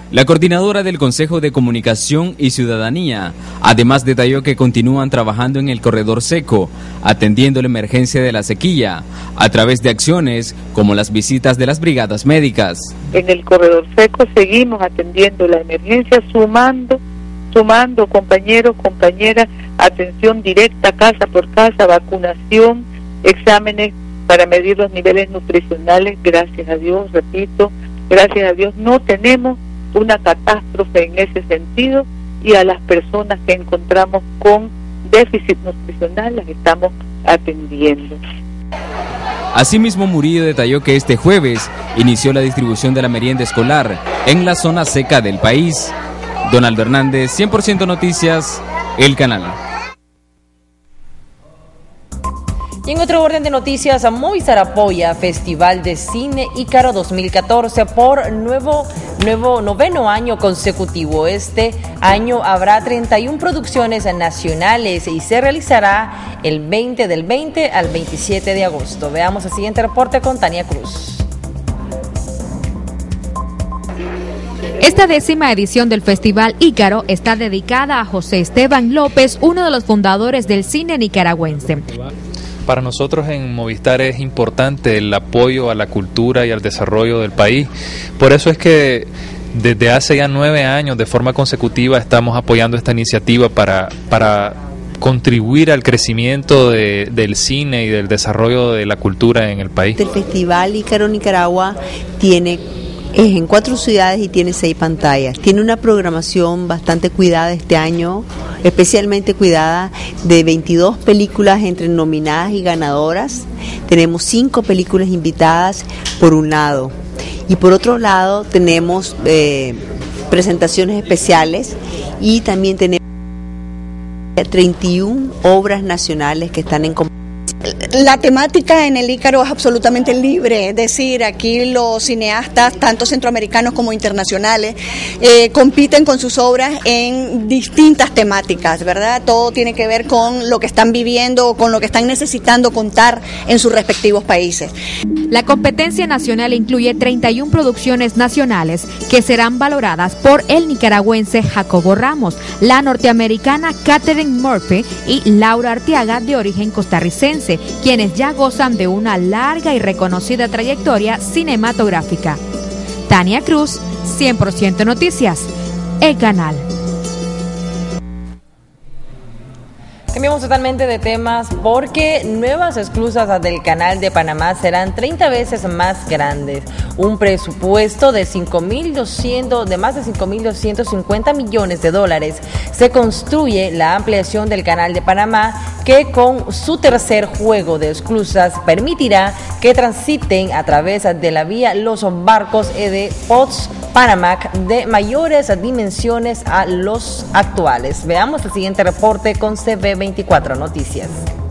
la coordinadora del Consejo de Comunicación y Ciudadanía además detalló que continúan trabajando en el corredor seco, atendiendo la emergencia de la sequía, a través de acciones como las visitas de las brigadas médicas. En el corredor seco seguimos atendiendo la emergencia, sumando, sumando compañeros, compañeras, atención directa casa por casa, vacunación, exámenes para medir los niveles nutricionales, gracias a Dios, repito, gracias a Dios no tenemos una catástrofe en ese sentido y a las personas que encontramos con déficit nutricional las estamos atendiendo. Asimismo, Murillo detalló que este jueves inició la distribución de la merienda escolar en la zona seca del país. Donaldo Hernández, 100% Noticias, El Canal. Y en otro orden de noticias, Movistar apoya Festival de Cine Ícaro 2014 por nuevo, nuevo noveno año consecutivo. Este año habrá 31 producciones nacionales y se realizará el 20 del 20 al 27 de agosto. Veamos el siguiente reporte con Tania Cruz. Esta décima edición del Festival Ícaro está dedicada a José Esteban López, uno de los fundadores del cine nicaragüense. Para nosotros en Movistar es importante el apoyo a la cultura y al desarrollo del país. Por eso es que desde hace ya nueve años de forma consecutiva estamos apoyando esta iniciativa para, para contribuir al crecimiento del cine y del desarrollo de la cultura en el país. El Festival Ícaro Nicaragua tiene es en cuatro ciudades y tiene seis pantallas. Tiene una programación bastante cuidada este año, especialmente cuidada de 22 películas entre nominadas y ganadoras. Tenemos cinco películas invitadas por un lado. Y por otro lado tenemos eh, presentaciones especiales y también tenemos 31 obras nacionales que están en la temática en el Ícaro es absolutamente libre, es decir, aquí los cineastas, tanto centroamericanos como internacionales, eh, compiten con sus obras en distintas temáticas, ¿verdad? Todo tiene que ver con lo que están viviendo con lo que están necesitando contar en sus respectivos países. La competencia nacional incluye 31 producciones nacionales que serán valoradas por el nicaragüense Jacobo Ramos, la norteamericana Catherine Murphy y Laura Arteaga de origen costarricense, quienes ya gozan de una larga y reconocida trayectoria cinematográfica. Tania Cruz, 100% Noticias, el canal. Cambiamos totalmente de temas porque nuevas esclusas del canal de Panamá serán 30 veces más grandes. Un presupuesto de 5.200, de más de 5.250 millones de dólares se construye la ampliación del canal de Panamá que con su tercer juego de esclusas permitirá que transiten a través de la vía los barcos de POTS Panamac de mayores dimensiones a los actuales. Veamos el siguiente reporte con CB24 Noticias.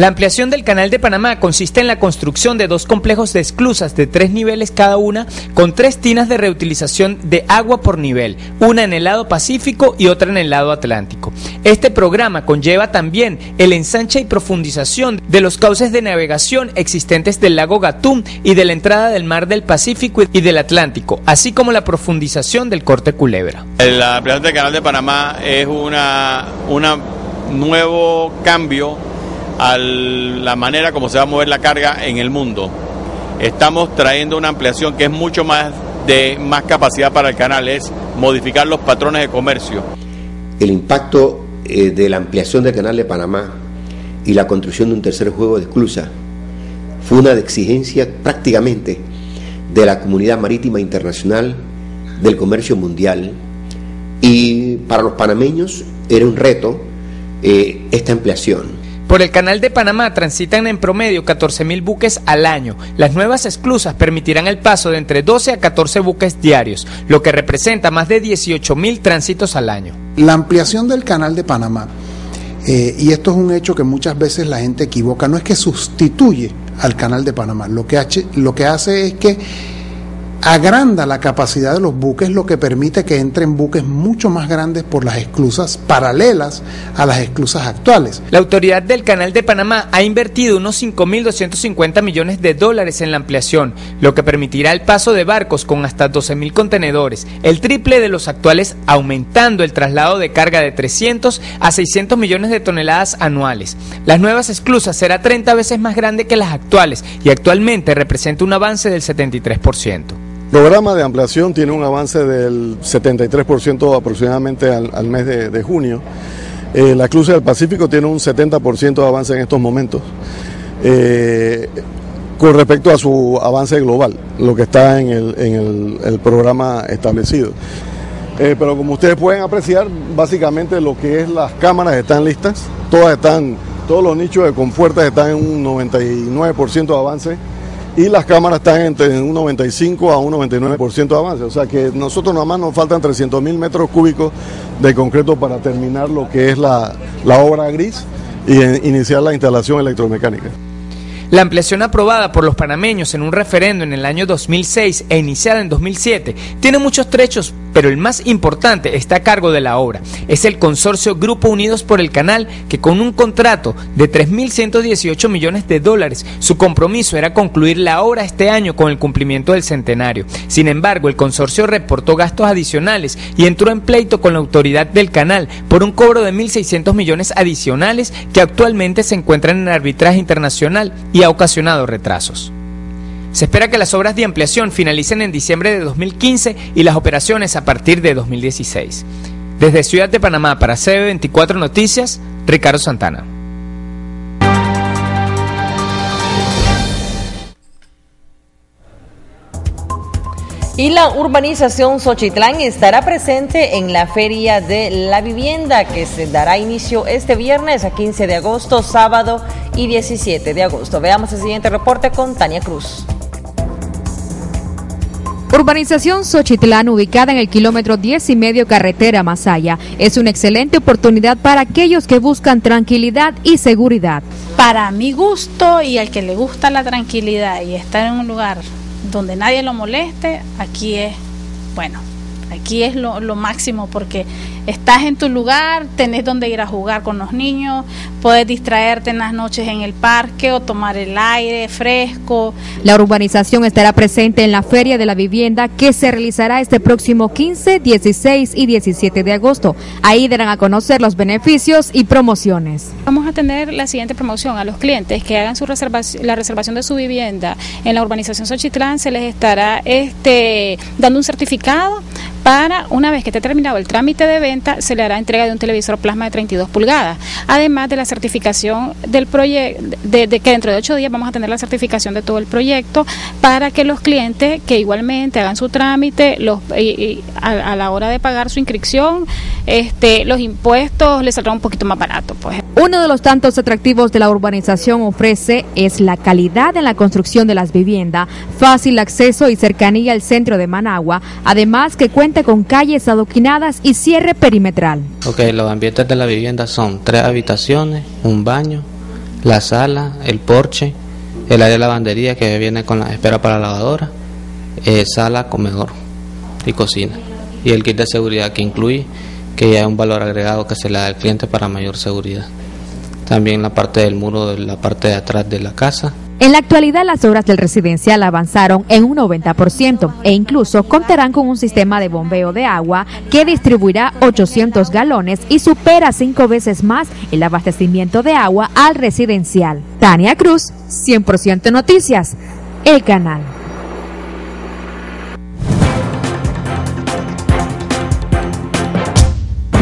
La ampliación del Canal de Panamá consiste en la construcción de dos complejos de esclusas de tres niveles cada una, con tres tinas de reutilización de agua por nivel, una en el lado Pacífico y otra en el lado Atlántico. Este programa conlleva también el ensanche y profundización de los cauces de navegación existentes del lago Gatún y de la entrada del mar del Pacífico y del Atlántico, así como la profundización del corte Culebra. La ampliación del Canal de Panamá es una, una nuevo cambio a la manera como se va a mover la carga en el mundo. Estamos trayendo una ampliación que es mucho más de más capacidad para el canal, es modificar los patrones de comercio. El impacto eh, de la ampliación del canal de Panamá y la construcción de un tercer juego de esclusa fue una exigencia prácticamente de la comunidad marítima internacional, del comercio mundial, y para los panameños era un reto eh, esta ampliación. Por el canal de Panamá transitan en promedio 14.000 buques al año. Las nuevas esclusas permitirán el paso de entre 12 a 14 buques diarios, lo que representa más de 18.000 tránsitos al año. La ampliación del canal de Panamá, eh, y esto es un hecho que muchas veces la gente equivoca, no es que sustituye al canal de Panamá, lo que, lo que hace es que agranda la capacidad de los buques, lo que permite que entren buques mucho más grandes por las esclusas paralelas a las esclusas actuales. La autoridad del Canal de Panamá ha invertido unos 5.250 millones de dólares en la ampliación, lo que permitirá el paso de barcos con hasta 12.000 contenedores, el triple de los actuales, aumentando el traslado de carga de 300 a 600 millones de toneladas anuales. Las nuevas esclusas será 30 veces más grande que las actuales y actualmente representa un avance del 73%. Programa de ampliación tiene un avance del 73% aproximadamente al, mes de, junio. Eh, la Cruz del Pacífico tiene un 70% de avance en estos momentos. Eh, con respecto a su avance global, lo que está en el, programa establecido. Eh, pero como ustedes pueden apreciar, básicamente lo que es las cámaras están listas, todas están, todos los nichos de confuertes están en un 99% de avance y las cámaras están entre un 95 a un 99% de avance. O sea que nosotros nada más nos faltan 300 mil metros cúbicos de concreto para terminar lo que es la, obra gris y iniciar la instalación electromecánica. La ampliación aprobada por los panameños en un referendo en el año 2006 e iniciada en 2007 tiene muchos trechos, pero el más importante está a cargo de la obra. Es el consorcio Grupo Unidos por el Canal que con un contrato de 3.118 millones de dólares, su compromiso era concluir la obra este año con el cumplimiento del centenario. Sin embargo, el consorcio reportó gastos adicionales y entró en pleito con la autoridad del canal por un cobro de 1.600 millones adicionales que actualmente se encuentran en arbitraje internacional y ha ocasionado retrasos. Se espera que las obras de ampliación finalicen en diciembre de 2015 y las operaciones a partir de 2016. Desde Ciudad de Panamá para CB24 Noticias, Ricardo Santana. Y la urbanización Xochitlán estará presente en la Feria de la Vivienda que se dará inicio este viernes a 15 de agosto, sábado y 17 de agosto. Veamos el siguiente reporte con Tania Cruz. Urbanización Xochitlán, ubicada en el kilómetro 10 y medio carretera Masaya, es una excelente oportunidad para aquellos que buscan tranquilidad y seguridad. Para mi gusto y al que le gusta la tranquilidad y estar en un lugar donde nadie lo moleste, aquí es, bueno, aquí es lo, lo máximo porque estás en tu lugar, tenés donde ir a jugar con los niños, puedes distraerte en las noches en el parque o tomar el aire fresco. La urbanización estará presente en la Feria de la Vivienda que se realizará este próximo 15, 16 y 17 de agosto. Ahí darán a conocer los beneficios y promociones. Vamos a tener la siguiente promoción a los clientes que hagan su reservación, la reservación de su vivienda en la urbanización Xochitlán, se les estará este, dando un certificado para una vez que esté terminado el trámite de venta, se le hará entrega de un televisor plasma de 32 pulgadas, además de la certificación del proyecto, de, que dentro de ocho días vamos a tener la certificación de todo el proyecto para que los clientes que igualmente hagan su trámite, los, a, la hora de pagar su inscripción, este, los impuestos les saldrá un poquito más barato. Pues. Uno de los tantos atractivos de la urbanización ofrece es la calidad en la construcción de las viviendas, fácil acceso y cercanía al centro de Managua, además que cuenta con calles adoquinadas y cierre perimetral. Ok, los ambientes de la vivienda son tres habitaciones, un baño, la sala, el porche, el área de lavandería que viene con la espera para la lavadora, eh, sala, comedor y cocina. Y el kit de seguridad que incluye que ya es un valor agregado que se le da al cliente para mayor seguridad. También la parte del muro la parte de atrás de la casa en la actualidad las obras del residencial avanzaron en un 90% e incluso contarán con un sistema de bombeo de agua que distribuirá 800 galones y supera cinco veces más el abastecimiento de agua al residencial. Tania Cruz, 100% Noticias, el canal.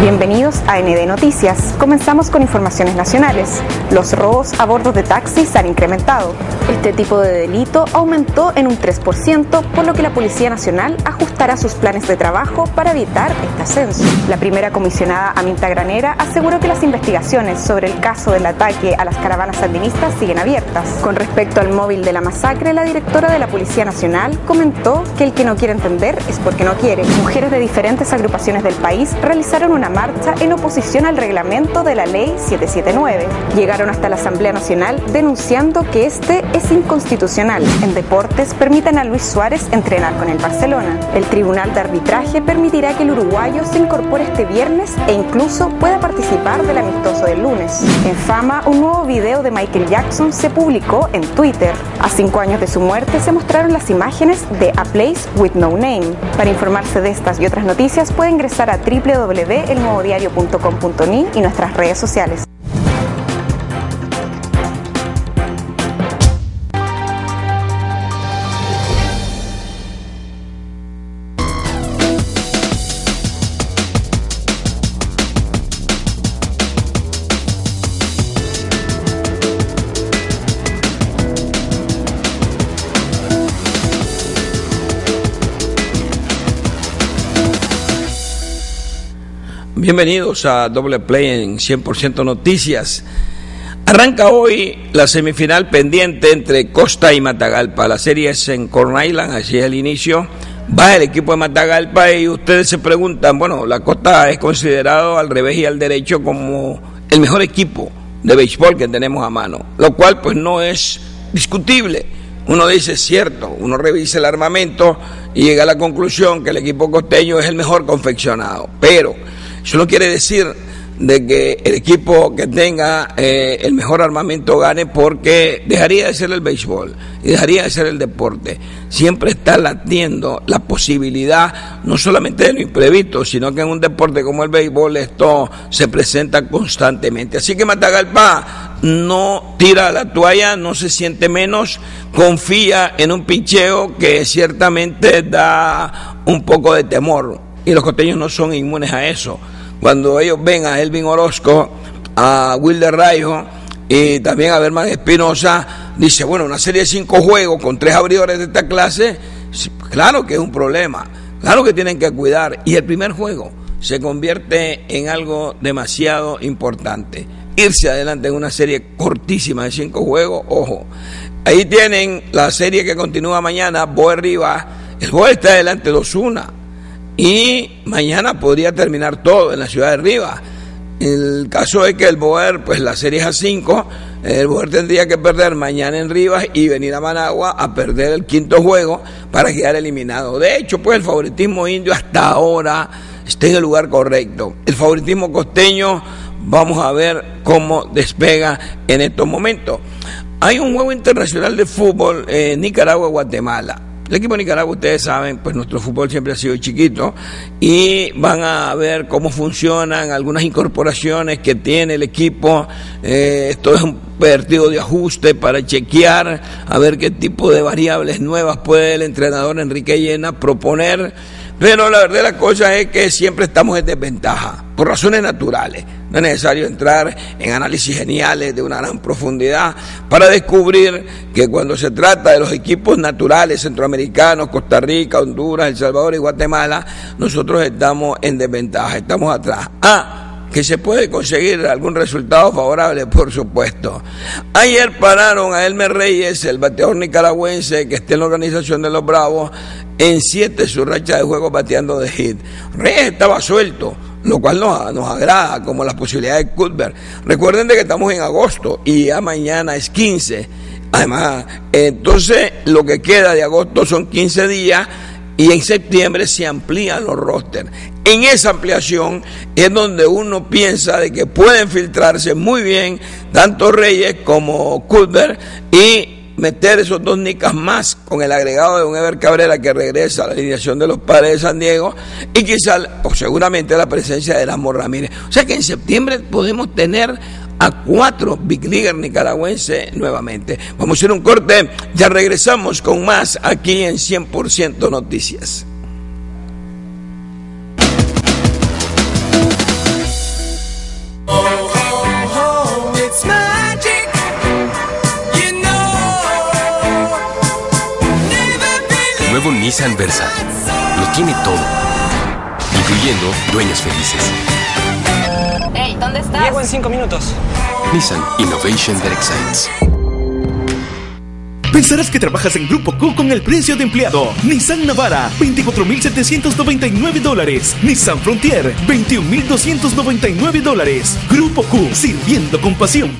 Bienvenidos a ND Noticias. Comenzamos con informaciones nacionales. Los robos a bordo de taxis han incrementado. Este tipo de delito aumentó en un 3%, por lo que la Policía Nacional ajustará sus planes de trabajo para evitar este ascenso. La primera comisionada Aminta Granera aseguró que las investigaciones sobre el caso del ataque a las caravanas sandinistas siguen abiertas. Con respecto al móvil de la masacre, la directora de la Policía Nacional comentó que el que no quiere entender es porque no quiere. Mujeres de diferentes agrupaciones del país realizaron una marcha en oposición al reglamento de la Ley 779. Llegaron hasta la Asamblea Nacional denunciando que este es inconstitucional. En deportes permiten a Luis Suárez entrenar con el Barcelona. El Tribunal de Arbitraje permitirá que el uruguayo se incorpore este viernes e incluso pueda participar del amistoso del lunes. En fama, un nuevo video de Michael Jackson se publicó en Twitter. A cinco años de su muerte se mostraron las imágenes de A Place with No Name. Para informarse de estas y otras noticias puede ingresar a www elnuevodiario.com.ni y nuestras redes sociales. Bienvenidos a Doble Play en 100% Noticias. Arranca hoy la semifinal pendiente entre Costa y Matagalpa. La serie es en Corn Island, así es el inicio. Va el equipo de Matagalpa y ustedes se preguntan, bueno, la Costa es considerado al revés y al derecho como el mejor equipo de béisbol que tenemos a mano, lo cual pues no es discutible. Uno dice, cierto, uno revisa el armamento y llega a la conclusión que el equipo costeño es el mejor confeccionado, pero eso no quiere decir de que el equipo que tenga eh, el mejor armamento gane porque dejaría de ser el béisbol y dejaría de ser el deporte. Siempre está latiendo la posibilidad no solamente de lo imprevisto, sino que en un deporte como el béisbol esto se presenta constantemente. Así que Matagalpa no tira la toalla, no se siente menos, confía en un pincheo que ciertamente da un poco de temor y los costeños no son inmunes a eso cuando ellos ven a Elvin Orozco, a Wilder Rayo y también a Berman Espinosa, dice, bueno, una serie de cinco juegos con tres abridores de esta clase, claro que es un problema, claro que tienen que cuidar. Y el primer juego se convierte en algo demasiado importante. Irse adelante en una serie cortísima de cinco juegos, ojo. Ahí tienen la serie que continúa mañana, Boer Rivas. El Boer está adelante 2-1 y mañana podría terminar todo en la ciudad de Rivas. El caso es que el Boer, pues la serie es a 5, el Boer tendría que perder mañana en Rivas y venir a Managua a perder el quinto juego para quedar eliminado. De hecho, pues el favoritismo indio hasta ahora está en el lugar correcto. El favoritismo costeño, vamos a ver cómo despega en estos momentos. Hay un juego internacional de fútbol en Nicaragua-Guatemala. El equipo de Nicaragua, ustedes saben, pues nuestro fútbol siempre ha sido chiquito y van a ver cómo funcionan algunas incorporaciones que tiene el equipo. Eh, esto es un partido de ajuste para chequear, a ver qué tipo de variables nuevas puede el entrenador Enrique Llena proponer pero la verdad la cosa es que siempre estamos en desventaja, por razones naturales. No es necesario entrar en análisis geniales de una gran profundidad para descubrir que cuando se trata de los equipos naturales centroamericanos, Costa Rica, Honduras, El Salvador y Guatemala, nosotros estamos en desventaja, estamos atrás. Ah, que se puede conseguir algún resultado favorable, por supuesto. Ayer pararon a Elmer Reyes, el bateador nicaragüense que está en la organización de los Bravos, en siete su racha de juego bateando de hit. Reyes estaba suelto, lo cual nos, nos agrada, como las posibilidades de Cuthbert. Recuerden de que estamos en agosto y ya mañana es 15. Además, entonces lo que queda de agosto son 15 días y en septiembre se amplían los rosters. En esa ampliación es donde uno piensa de que pueden filtrarse muy bien tanto Reyes como Cuthbert y meter esos dos nicas más con el agregado de un Ever Cabrera que regresa a la alineación de los padres de San Diego y quizá o seguramente la presencia de Erasmo Ramírez. O sea que en septiembre podemos tener a cuatro Big Leaguer nicaragüenses nuevamente. Vamos a hacer un corte, ya regresamos con más aquí en 100% Noticias. Nissan Versa. Lo tiene todo, incluyendo dueños felices ¿dónde estás? Llego en cinco minutos. Nissan Innovation that excites. Pensarás que trabajas en Grupo Q con el precio de empleado. Nissan Navara, 24.799 dólares. Nissan Frontier, 21.299 dólares. Grupo Q, sirviendo con pasión.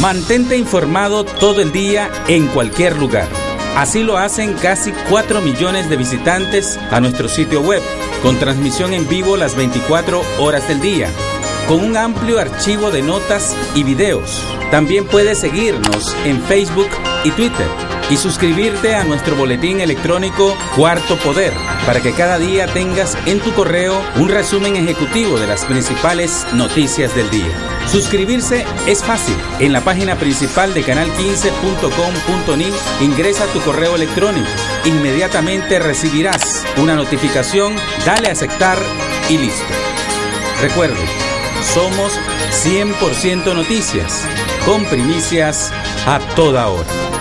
Mantente informado todo el día en cualquier lugar. Así lo hacen casi 4 millones de visitantes a nuestro sitio web, con transmisión en vivo las 24 horas del día con un amplio archivo de notas y videos. También puedes seguirnos en Facebook y Twitter y suscribirte a nuestro boletín electrónico Cuarto Poder para que cada día tengas en tu correo un resumen ejecutivo de las principales noticias del día. Suscribirse es fácil. En la página principal de canal15.com.ni ingresa tu correo electrónico. Inmediatamente recibirás una notificación, dale a aceptar y listo. Recuerde, somos 100% noticias, con primicias a toda hora.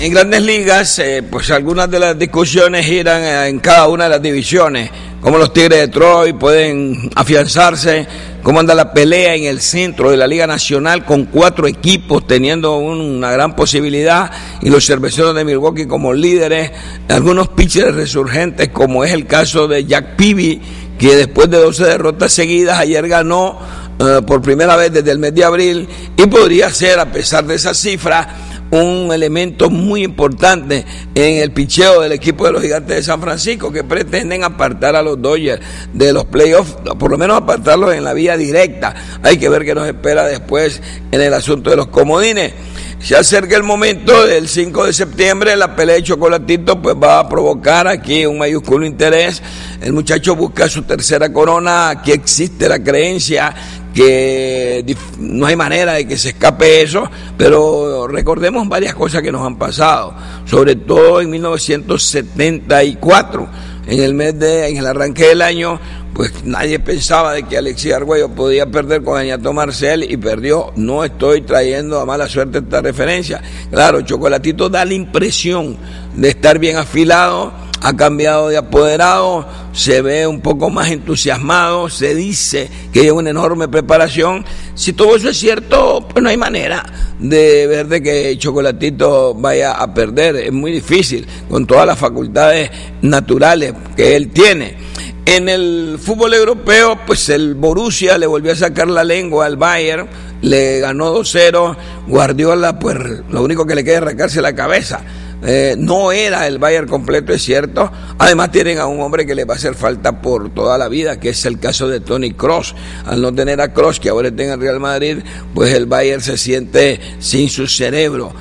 En grandes ligas, eh, pues algunas de las discusiones giran en cada una de las divisiones. cómo los Tigres de Troy pueden afianzarse, cómo anda la pelea en el centro de la Liga Nacional con cuatro equipos teniendo una gran posibilidad y los cerveceros de Milwaukee como líderes, algunos pitchers resurgentes como es el caso de Jack Peavy que después de 12 derrotas seguidas ayer ganó eh, por primera vez desde el mes de abril y podría ser a pesar de esa cifra un elemento muy importante en el picheo del equipo de los gigantes de San Francisco que pretenden apartar a los Dodgers de los playoffs, por lo menos apartarlos en la vía directa. Hay que ver qué nos espera después en el asunto de los comodines. Se acerca el momento del 5 de septiembre, la pelea de Chocolatito pues va a provocar aquí un mayúsculo interés. El muchacho busca su tercera corona, aquí existe la creencia que no hay manera de que se escape eso, pero recordemos varias cosas que nos han pasado, sobre todo en 1974, en el mes de, en el arranque del año, pues nadie pensaba de que Alexis Argüello podía perder con Añato Marcel y perdió. No estoy trayendo a mala suerte esta referencia. Claro, Chocolatito da la impresión de estar bien afilado ha cambiado de apoderado, se ve un poco más entusiasmado, se dice que lleva una enorme preparación. Si todo eso es cierto, pues no hay manera de ver de que Chocolatito vaya a perder. Es muy difícil con todas las facultades naturales que él tiene. En el fútbol europeo, pues el Borussia le volvió a sacar la lengua al Bayern, le ganó 2-0, Guardiola, pues lo único que le queda es arrancarse la cabeza eh, no era el Bayern completo, es cierto. Además tienen a un hombre que le va a hacer falta por toda la vida, que es el caso de Tony Cross. Al no tener a Cross, que ahora está en el Real Madrid, pues el Bayern se siente sin su cerebro.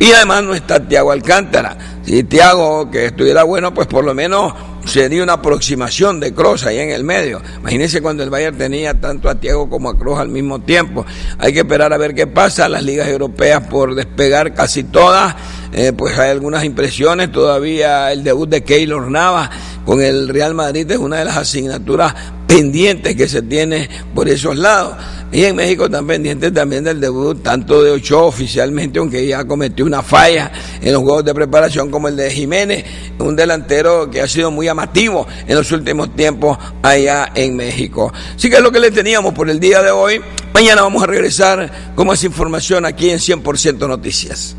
Y además no está Tiago Alcántara. Si Tiago, que estuviera bueno, pues por lo menos sería una aproximación de Cross ahí en el medio. Imagínense cuando el Bayern tenía tanto a Tiago como a Cross al mismo tiempo. Hay que esperar a ver qué pasa. Las ligas europeas por despegar casi todas. Eh, pues hay algunas impresiones. Todavía el debut de Keylor Nava con el Real Madrid es una de las asignaturas pendientes que se tiene por esos lados. Y en México están pendientes también del debut tanto de Ochoa oficialmente, aunque ya cometió una falla en los juegos de preparación, como el de Jiménez, un delantero que ha sido muy amativo en los últimos tiempos allá en México. Así que es lo que le teníamos por el día de hoy. Mañana vamos a regresar con más información aquí en 100% Noticias.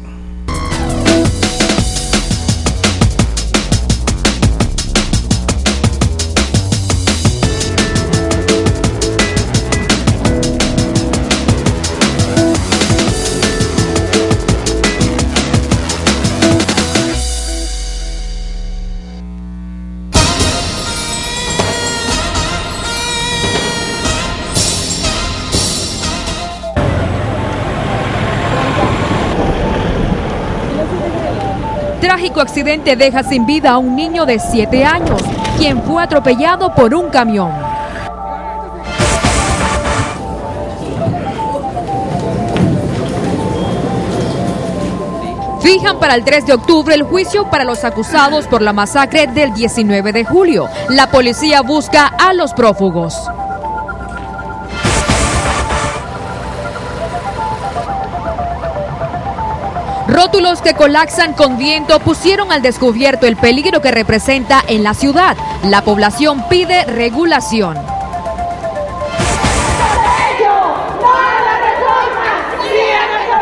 Accidente deja sin vida a un niño de 7 años, quien fue atropellado por un camión. Fijan para el 3 de octubre el juicio para los acusados por la masacre del 19 de julio. La policía busca a los prófugos. Rótulos que colapsan con viento pusieron al descubierto el peligro que representa en la ciudad. La población pide regulación.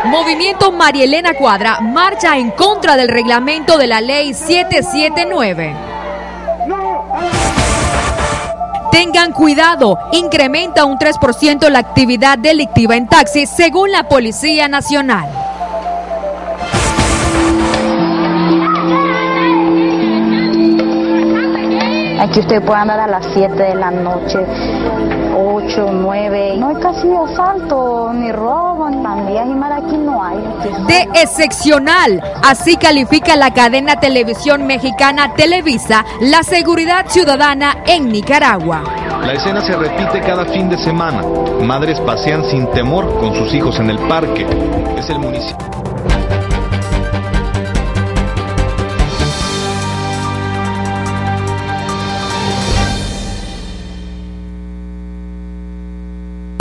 Movimiento Marielena Cuadra marcha en contra del reglamento de la ley 779. Tengan cuidado, incrementa un 3% la actividad delictiva en taxi según la Policía Nacional. Aquí usted puede andar a las 7 de la noche, 8, 9. No hay casi asalto, ni robo, ni pandillas y mal aquí no hay. De excepcional. Así califica la cadena televisión mexicana Televisa la seguridad ciudadana en Nicaragua. La escena se repite cada fin de semana. Madres pasean sin temor con sus hijos en el parque. Es el municipio.